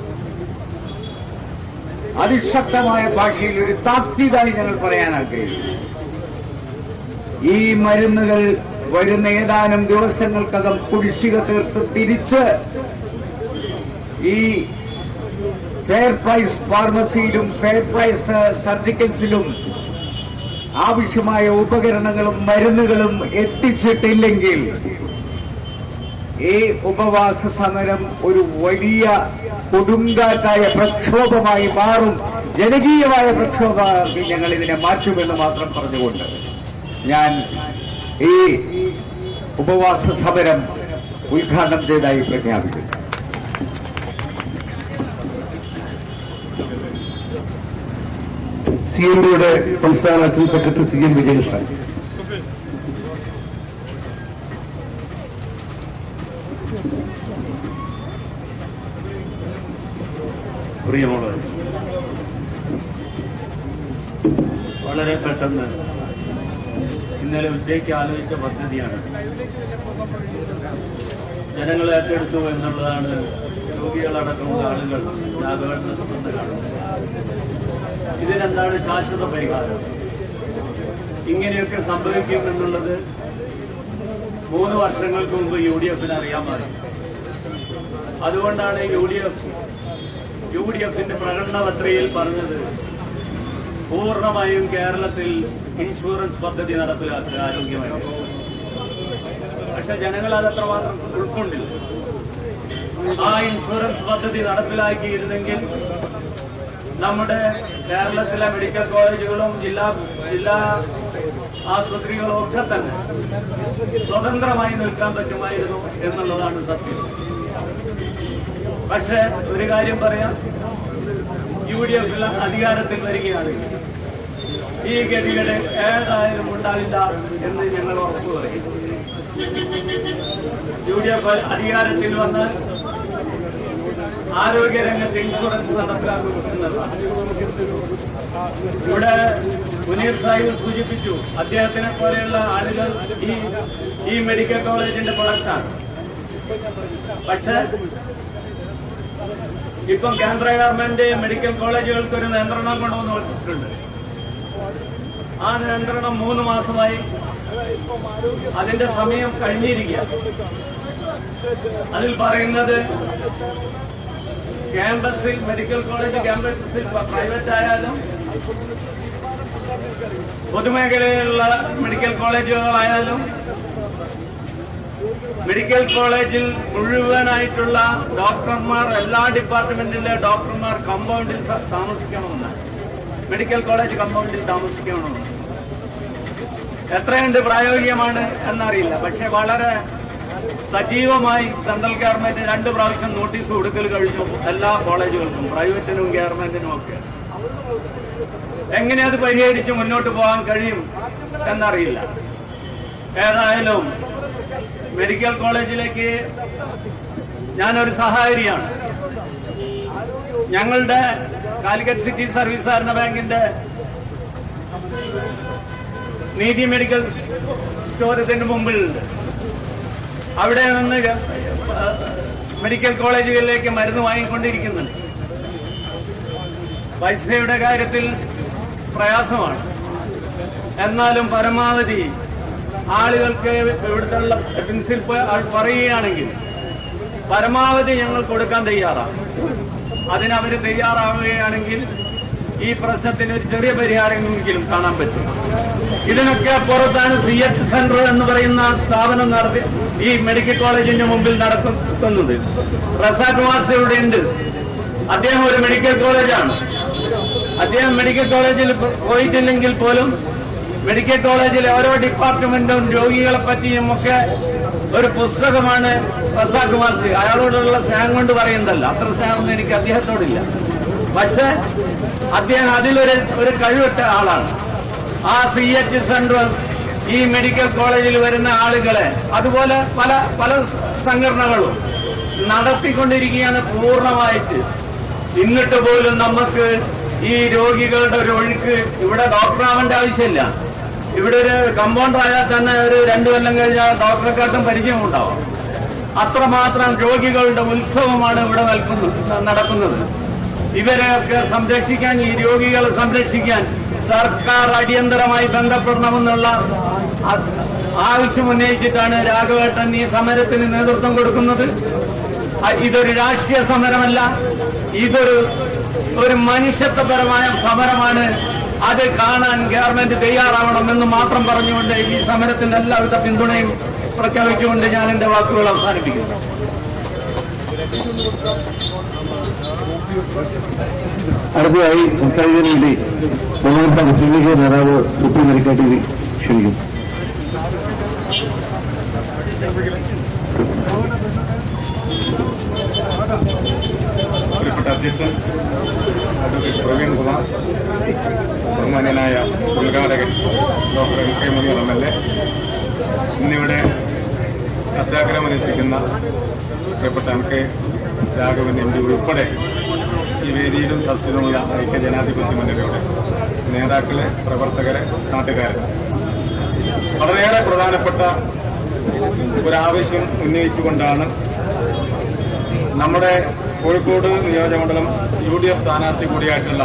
I: അതിശക്തമായ ഭാഷയിൽ ഒരു താക്കീതായി ഞങ്ങൾ പറയാൻ ആഗ്രഹിക്കുന്നു. ഈ മരുന്നുകൾ വരുന്ന ഏതാനും ദിവസങ്ങൾക്കകം കുടിശ്ശിക തീർത്ത് തിരിച്ച് ഈ ഫെയർ പ്രൈസ് ഫാർമസിയിലും ഫെയർ പ്രൈസ് സർജിക്കൽസിലും ആവശ്യമായ ഉപകരണങ്ങളും മരുന്നുകളും എത്തിച്ചിട്ടില്ലെങ്കിൽ ഈ ഉപവാസ സമരം ഒരു വലിയ കൊടുങ്കാറ്റായ പ്രക്ഷോഭമായി മാറും. ജനകീയമായ പ്രക്ഷോഭമാക്കി ഞങ്ങൾ ഇതിനെ മാറ്റുമെന്ന് മാത്രം പറഞ്ഞുകൊണ്ട് ഞാൻ ഈ ഉപവാസ സമരം ഉദ്ഘാടനം ചെയ്തായി പ്രഖ്യാപിക്കുന്നു.
B: സി എം ഡിയുടെ സംസ്ഥാന assistant secretary C M
J: Vijayakrishnan. വളരെ പെട്ടെന്ന് ഇന്നലെ ഉച്ചയ്ക്ക് ആലോചിച്ച പദ്ധതിയാണ്. ജനങ്ങൾ ഏറ്റെടുത്തു എന്നുള്ളതാണ് രോഗികളടക്കമുള്ള ആളുകൾ ജാഗ്രത കാണുന്നത്. ഇതിനെന്താണ് ശാശ്വത പരിഹാരം? ഇങ്ങനെയൊക്കെ സംഭവിക്കും എന്നുള്ളത് മൂന്ന് വർഷങ്ങൾക്ക് മുമ്പ് യു ഡി എഫിന് അറിയാമായിരുന്നു അതുകൊണ്ടാണ് U D F U D എഫിന്റെ പ്രകടന പത്രികയിൽ പറഞ്ഞത് പൂർണമായും കേരളത്തിൽ ഇൻഷുറൻസ് പദ്ധതി നടപ്പിലാക്കുക ആരോഗ്യമായി പക്ഷെ ജനങ്ങൾ അത് അത്രമാത്രം ഉൾക്കൊണ്ടില്ല. ആ ഇൻഷുറൻസ് പദ്ധതി നടപ്പിലാക്കിയിരുന്നെങ്കിൽ നമ്മുടെ കേരളത്തിലെ മെഡിക്കൽ കോളേജുകളും ജില്ലാ ജില്ലാ ആശുപത്രികളും ഒക്കെ തന്നെ സ്വതന്ത്രമായി നിൽക്കാൻ പറ്റുമായിരുന്നു എന്നുള്ളതാണ് സത്യം. പക്ഷെ ഒരു കാര്യം പറയാം. യു ഡി എഫ് അധികാരത്തിൽ വരികയാണ്. ഈ ഗതികേട് ഏതായാലും ഉണ്ടാവില്ല എന്ന് ഞങ്ങൾ ഉറപ്പു പറയും. യു ഡി എഫ് അധികാരത്തിൽ വന്നാൽ ആരോഗ്യരംഗത്ത് ഇൻഷുറൻസ് നടപ്പിലാക്കുന്നതാണ് ഇവിടെ മുനീർ സാഹിബ് സൂചിപ്പിച്ചു അദ്ദേഹത്തിനെ പോലെയുള്ള ആളുകൾ ഈ ഈ മെഡിക്കൽ കോളേജിന്റെ പ്രൊഡക്റ്റാണ് പക്ഷേ ഇപ്പം കേന്ദ്ര ഗവൺമെന്റ് മെഡിക്കൽ കോളേജുകൾക്ക് ഒരു നിയന്ത്രണം കൊണ്ടുവന്ന് വെച്ചിട്ടുണ്ട്. ആ നിയന്ത്രണം മൂന്ന് മാസമായി അതിന്റെ സമയം കഴിഞ്ഞിരിക്കുക. അതിൽ പറയുന്നത് ക്യാമ്പസിൽ മെഡിക്കൽ കോളേജ് ക്യാമ്പസിൽ പ്രൈവറ്റ് ആയാലും പൊതുമേഖലയിലുള്ള മെഡിക്കൽ കോളേജുകളായാലും മെഡിക്കൽ കോളേജിൽ മുഴുവനായിട്ടുള്ള ഡോക്ടർമാർ എല്ലാ ഡിപ്പാർട്ട്മെന്റിലെ ഡോക്ടർമാർ കമ്പൗണ്ടിൽ താമസിക്കണമെന്ന് മെഡിക്കൽ കോളേജ് കമ്പൗണ്ടിൽ താമസിക്കണമെന്ന് എത്രയുണ്ട് പ്രായോഗികമാണ് എന്നറിയില്ല. പക്ഷെ വളരെ സജീവമായി സെൻട്രൽ ഗവൺമെന്റ് രണ്ട് പ്രാവശ്യം നോട്ടീസ് കൊടുക്കൽ കഴിഞ്ഞു എല്ലാ കോളേജുകൾക്കും പ്രൈവറ്റിനും ഗവൺമെന്റിനും ഒക്കെ. എങ്ങനെ അത് പരിഹരിച്ച് മുന്നോട്ട് പോകാൻ കഴിയും എന്നറിയില്ല. ഏതായാലും മെഡിക്കൽ കോളേജിലേക്ക് ഞാനൊരു സഹായരിയാണ് ഞങ്ങളുടെ കാലിക്കറ്റ് സിറ്റി സർവീസ് സഹകരണ ബാങ്കിന്റെ നീതി മെഡിക്കൽ സ്റ്റോറത്തിന് മുമ്പിൽ അവിടെ നിന്ന് മെഡിക്കൽ കോളേജുകളിലേക്ക് മരുന്ന് വാങ്ങിക്കൊണ്ടിരിക്കുന്നുണ്ട്. പൈസയുടെ കാര്യത്തിൽ പ്രയാസമാണ്. എന്നാലും പരമാവധി ആളുകൾക്ക് ഇവിടുത്തെ പ്രിൻസിപ്പ് പറയുകയാണെങ്കിൽ പരമാവധി ഞങ്ങൾ കൊടുക്കാൻ തയ്യാറാണ്. അതിനവർ തയ്യാറാവുകയാണെങ്കിൽ ഈ പ്രശ്നത്തിന് ഒരു ചെറിയ പരിഹാരമെങ്കിലും കാണാൻ പറ്റും. ഇതിനൊക്കെ അപ്പുറത്താണ് സി എച്ച് സെന്റർ എന്ന് പറയുന്ന സ്ഥാപനം നടത്തി ഈ മെഡിക്കൽ കോളേജിന്റെ മുമ്പിൽ നടക്കുന്നത് റസാഖ് മാസ് ഇവിടെ ഉണ്ട്. അദ്ദേഹം ഒരു മെഡിക്കൽ കോളേജാണ്. അദ്ദേഹം മെഡിക്കൽ കോളേജിൽ പോയിട്ടില്ലെങ്കിൽ പോലും മെഡിക്കൽ കോളേജിലെ ഓരോ ഡിപ്പാർട്ട്മെന്റും രോഗികളെ പറ്റിയും ഒക്കെ ഒരു പുസ്തകമാണ് റസാഖ് സിംഗ് അയാളോടുള്ള സ്നേഹം കൊണ്ട് പറയുന്നതല്ല. അത്ര സ്നേഹമൊന്നും എനിക്ക് അദ്ദേഹത്തോടില്ല. പക്ഷേ അദ്ദേഹം അതിലൊരു ഒരു കഴിവിട്ട ആളാണ്. ആ സി എച്ച് സെന്റർ ഈ മെഡിക്കൽ കോളേജിൽ വരുന്ന ആളുകളെ അതുപോലെ പല പല സംഘടനകളും നടത്തിക്കൊണ്ടിരിക്കുകയാണ് പൂർണമായിട്ട്. എന്നിട്ട് പോലും നമുക്ക് ഈ രോഗികളുടെ ഒരു ഒഴുക്ക് ഇവിടെ ഡോക്ടറാവേണ്ട ആവശ്യമില്ല. ഇവിടെ ഒരു കമ്പൗണ്ടർ ആയാൽ തന്നെ ഒരു രണ്ടു കൊല്ലം കഴിഞ്ഞാൽ ഡോക്ടറെക്കാട്ടും പരിചയമുണ്ടാവും അത്രമാത്രം രോഗികളുടെ ഉത്സവമാണ് ഇവിടെ നടക്കുന്നത്. ഇവരെയൊക്കെ സംരക്ഷിക്കാൻ ഈ രോഗികളെ സംരക്ഷിക്കാൻ സർക്കാർ അടിയന്തരമായി ബന്ധപ്പെടണമെന്നുള്ള ആവശ്യം ഉന്നയിച്ചിട്ടാണ് രാഘവേട്ടൻ ഈ സമരത്തിന് നേതൃത്വം കൊടുക്കുന്നത്. ഇതൊരു രാഷ്ട്രീയ സമരമല്ല. ഇതൊരു ഒരു മനുഷ്യത്വപരമായ സമരമാണ് അത് കാണാൻ ഗവൺമെന്റ് തയ്യാറാവണമെന്ന് മാത്രം പറഞ്ഞുകൊണ്ട് ഈ സമരത്തിന്റെ എല്ലാവിധ പിന്തുണയും പ്രഖ്യാപിച്ചുകൊണ്ട് ഞാൻ എന്റെ വാക്കുകൾ അവസാനിപ്പിക്കുന്നു.
K: അടുത്തതായി സംസാരിക്കുന്നതിന് വേണ്ടി ബഹുമാനപ്പെട്ട മുസ്ലിം ലീഗ് നേതാവ് സുപ്രീം മെഡിക്കാട്ടി ക്ഷണിക്കുന്നു.
E: അധ്യക്ഷൻ അഡ്വക്കേറ്റ് പ്രവീൺ കുമാർ ബഹുമാന്യനായ ഉദ്ഘാടകൻ doctor M K Muneer M L A ഇന്നിവിടെ സത്യാഗ്രഹമനുഷ്ഠിക്കുന്ന പ്രിയപ്പെട്ട M K Raghavan M P ഉൾപ്പെടെ ഈ വേദിയിലും സദസ്സിലുമുള്ള ഐക്യ ജനാധിപത്യ മുന്നണിയുടെ നേതാക്കളെ പ്രവർത്തകരെ നാട്ടുകാരെ. വളരെയേറെ പ്രധാനപ്പെട്ട ഒരാവശ്യം ഉന്നയിച്ചുകൊണ്ടാണ് നമ്മുടെ കോഴിക്കോട് നിയോജകമണ്ഡലം യു ഡി എഫ് സ്ഥാനാർത്ഥി കൂടിയായിട്ടുള്ള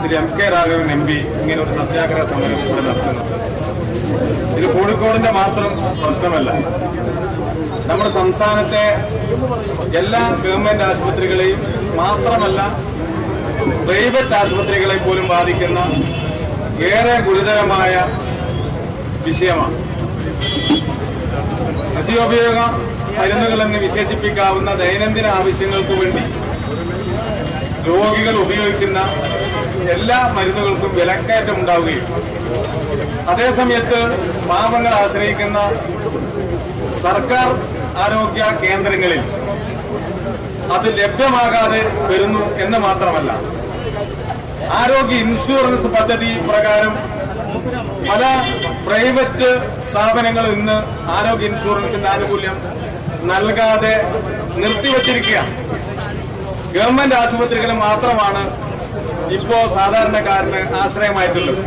E: Shri M K Raghavan M P ഇങ്ങനെ ഒരു സത്യാഗ്രഹ സമരം ഇവിടെ നടത്തുന്നു. ഇത് കോഴിക്കോടിന്റെ മാത്രം പ്രശ്നമല്ല. നമ്മുടെ സംസ്ഥാനത്തെ എല്ലാ ഗവൺമെന്റ് ആശുപത്രികളെയും മാത്രമല്ല പ്രൈവറ്റ് ആശുപത്രികളെ പോലും ബാധിക്കുന്ന ഏറെ ഗുരുതരമായ വിഷയമാണ്. നിത്യോപയോഗ മരുന്നുകളെന്ന് വിശേഷിപ്പിക്കാവുന്ന ദൈനംദിന ആവശ്യങ്ങൾക്ക് വേണ്ടി രോഗികൾ ഉപയോഗിക്കുന്ന എല്ലാ മരുന്നുകൾക്കും വിലക്കയറ്റം ഉണ്ടാവുകയും അതേസമയത്ത് പാവങ്ങൾ ആശ്രയിക്കുന്ന സർക്കാർ ആരോഗ്യ കേന്ദ്രങ്ങളിൽ അത് ലഭ്യമാകാതെ വരുന്നു എന്ന് മാത്രമല്ല. ആരോഗ്യ ഇൻഷുറൻസ് പദ്ധതി പ്രകാരം പല പ്രൈവറ്റ് സ്ഥാപനങ്ങളിൽ നിന്ന് ആരോഗ്യ ഇൻഷുറൻസിന്റെ ആനുകൂല്യം നൽകാതെ നിർത്തിവച്ചിരിക്കുകയാണ് ഗവൺമെന്റ് ആശുപത്രികൾ മാത്രമാണ് ഇപ്പോ സാധാരണക്കാരന് ആശ്രയമായിട്ടുള്ളത്.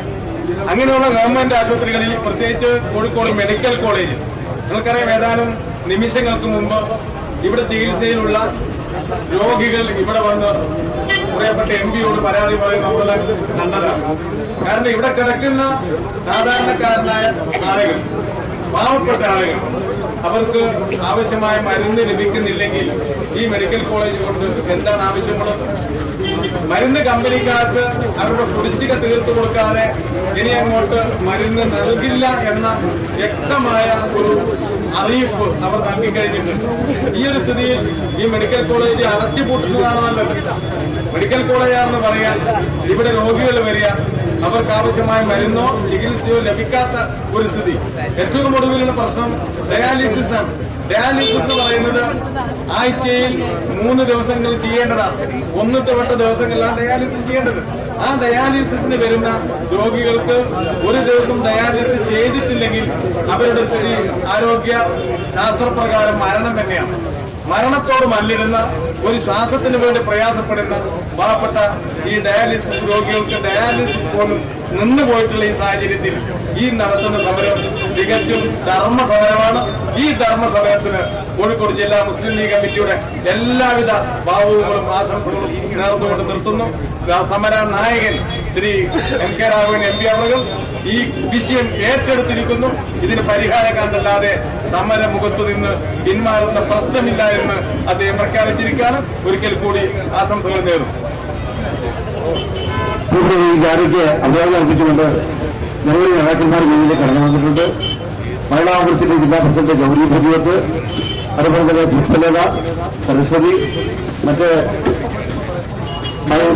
E: അങ്ങനെയുള്ള ഗവൺമെന്റ് ആശുപത്രികളിൽ പ്രത്യേകിച്ച് കോഴിക്കോട് മെഡിക്കൽ കോളേജ് നിങ്ങൾക്കറിയാം ഏതാനും നിമിഷങ്ങൾക്ക് മുമ്പ് ഇവിടെ ചികിത്സയിലുള്ള രോഗികൾ ഇവിടെ വന്ന് പ്രിയപ്പെട്ട എം പിയോട് പരാതി പറയും നമ്മളെ കണ്ടതാണ്. കാരണം ഇവിടെ കിടക്കുന്ന സാധാരണക്കാരനായ ആളുകൾ പാവപ്പെട്ട ആളുകൾ അവർക്ക് ആവശ്യമായ മരുന്ന് ലഭിക്കുന്നില്ലെങ്കിൽ ഈ മെഡിക്കൽ കോളേജ് കൊണ്ട് എന്താണ് ആവശ്യമുള്ളത്? മരുന്ന് കമ്പനിക്കാർക്ക് അവരുടെ കുടിശ്ശിക തീർത്തു കൊടുക്കാതെ ഇനി അങ്ങോട്ട് മരുന്ന് നൽകില്ല എന്ന വ്യക്തമായ ഒരു അറിയിപ്പ് അവർ നൽകിക്കഴിഞ്ഞിട്ടുണ്ട്. ഈ ഒരു സ്ഥിതിയിൽ ഈ മെഡിക്കൽ കോളേജ് അടച്ചുപൂട്ടുന്നതാണ് നല്ലത്. മെഡിക്കൽ കോളേജാണെന്ന് പറയാൻ ഇവിടെ രോഗികൾ വരിക അവർക്ക് ആവശ്യമായ മരുന്നോ ചികിത്സയോ ലഭിക്കാത്ത ഒരു സ്ഥിതി. ഏറ്റവും ഒടുവിലുള്ള പ്രശ്നം ഡയാലിസിസ് ആണ്. ഡയാലിസിസ് എന്ന് പറയുന്നത് ആഴ്ചയിൽ മൂന്ന് ദിവസങ്ങൾ ചെയ്യേണ്ടതാണ്. ഒന്നിട്ട് വട്ട ദിവസങ്ങളിലാണ് ഡയാലിസിസ് ചെയ്യേണ്ടത്. ആ ഡയാലിസിസിന് വരുന്ന രോഗികൾക്ക് ഒരു ദിവസം ഡയാലിസിസ് ചെയ്തിട്ടില്ലെങ്കിൽ അവരുടെ സ്ഥിതി ആരോഗ്യ ശാസ്ത്രപ്രകാരം മരണം തന്നെയാണ്. മരണത്തോട് മല്ലിടുന്ന ഒരു ശ്വാസത്തിന് വേണ്ടി പ്രയാസപ്പെടുന്ന പാവപ്പെട്ട ഈ ഡയാലിസിസ് രോഗികൾക്ക് ഡയാലിസിസ് പോലും നിന്നുപോയിട്ടുള്ള ഈ സാഹചര്യത്തിൽ ഈ നടത്തുന്ന സമരം തികച്ചും ധർമ്മസമരമാണ്. ഈ ധർമ്മസമരത്തിന് കോഴിക്കോട് ജില്ലാ മുസ്ലിം ലീഗ് കമ്മിറ്റിയുടെ എല്ലാവിധ ഭാവങ്ങളും ആശംസകളും നേർന്നുകൊണ്ട് നിർത്തുന്നു. സമര നായകൻ Shri M K Raghavan M P അവർ ഈ വിഷയം ഏറ്റെടുത്തിരിക്കുന്നു. ഇതിന് പരിഹാരം കണ്ടല്ലാതെ സമരമുഖത്തു നിന്ന് പിന്മാറുന്ന പ്രശ്നമില്ല എന്ന് അദ്ദേഹം പ്രഖ്യാപിച്ചിരിക്കുകയാണ്. ഒരിക്കൽ കൂടി ആശംസകൾ നേർന്നു
K: ഇവിടെ ഈ ജാഥയ്ക്ക് അഭിവാദ്യം അർപ്പിച്ചുകൊണ്ട് നിരവധി നേതാക്കന്മാർ മുന്നിലേക്ക് കടന്നു വന്നിട്ടുണ്ട്. മഹിളാ കോൺഗ്രസിന്റെ ജില്ലാ പ്രസിഡന്റ് ഗൗരി ഭഗവത് അതുപോലെ തന്നെ പുഷ്പലത സരസ്വതി മറ്റ്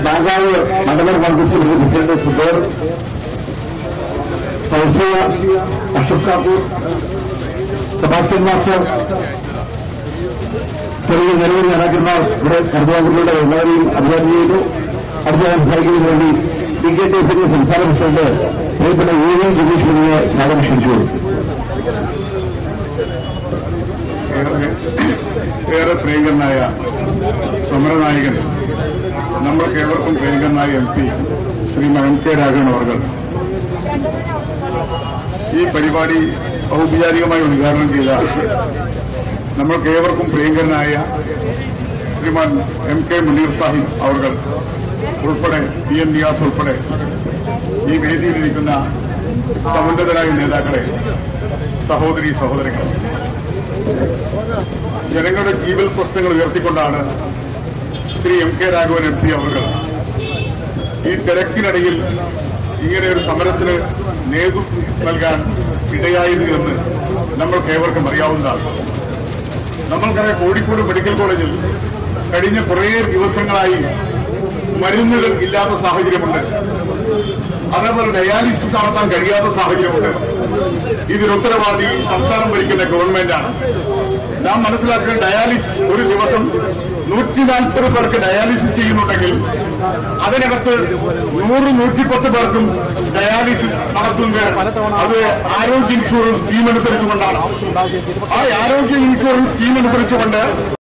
K: ബാങ്കാവ് മണ്ഡലം കോൺഗ്രസിന്റെ president Subair Fousia Ashraf Kappur Sebastian master തുടങ്ങിയ നിരവധി നേതാക്കന്മാർ ഇവിടെ കടന്നുവന്നിട്ടുണ്ട് എല്ലാവരെയും അഭിവാദ്യം ചെയ്യുന്നു അടുത്ത സംസാരിക്കുന്നതിന് വേണ്ടി ബി കെ ടി എഫിന്റെ സംസ്ഥാന പ്രസിഡന്റ് പ്രിയപ്പെട്ട യൂണിയൻ ജുഡീഷ്യറിയെ സ്വാഗതം
L: ഏറെ പ്രിയങ്കരനായ സമരനായകൻ നമ്മൾക്ക് ഏവർക്കും പ്രിയങ്കരനായ M P Shri M K Raghavan അവർ ഈ പരിപാടി ഔപചാരികമായി ഉദ്ഘാടനം ചെയ്ത നമ്മൾക്ക് ഏവർക്കും പ്രിയങ്കരനായ ശ്രീമാൻ എം കെ മുനീർ സാഹിബ് അവർ ഉൾപ്പെടെ പി എം നിയാസ് ഉൾപ്പെടെ ഈ വേദിയിലിരിക്കുന്ന സമുന്നതരായ നേതാക്കളെ സഹോദരി സഹോദരങ്ങൾ ജനങ്ങളുടെ ജീവൽ പ്രശ്നങ്ങൾ ഉയർത്തിക്കൊണ്ടാണ് Shri M K Raghavan M P അവർ ഈ തിരക്കിനിടയിൽ ഇങ്ങനെ ഒരു സമരത്തിന് നേതൃത്വം നൽകാൻ ഇടയായിരുന്നു എന്ന് നമ്മൾക്ക് ഏവർക്കും അറിയാവുന്നതാണ്. നമ്മൾക്കറിയാം കോഴിക്കോട് മെഡിക്കൽ കോളേജിൽ കഴിഞ്ഞ കുറേ ദിവസങ്ങളായി മരുന്നുകൾ ഇല്ലാത്ത സാഹചര്യമുണ്ട്. അതേപോലെ ഡയാലിസിസ് നടത്താൻ കഴിയാത്ത സാഹചര്യമുണ്ട്. ഇതിനുത്തരവാദി സംസ്ഥാനം ഭരിക്കുന്ന ഗവൺമെന്റാണ്. നാം മനസ്സിലാക്കുന്ന ഡയാലിസിസ് ഒരു ദിവസം നൂറ്റി നാൽപ്പത് പേർക്ക് ഡയാലിസിസ് ചെയ്യുന്നുണ്ടെങ്കിൽ അതിനകത്ത് നൂറ് നൂറ്റിപ്പത്ത് പേർക്കും ഡയാലിസിസ് നടത്തുന്നത് അത് ആരോഗ്യ ഇൻഷുറൻസ് സ്കീം അനുസരിച്ചുകൊണ്ടാണ്. ആ ആരോഗ്യ ഇൻഷുറൻസ് സ്കീം അനുസരിച്ചുകൊണ്ട്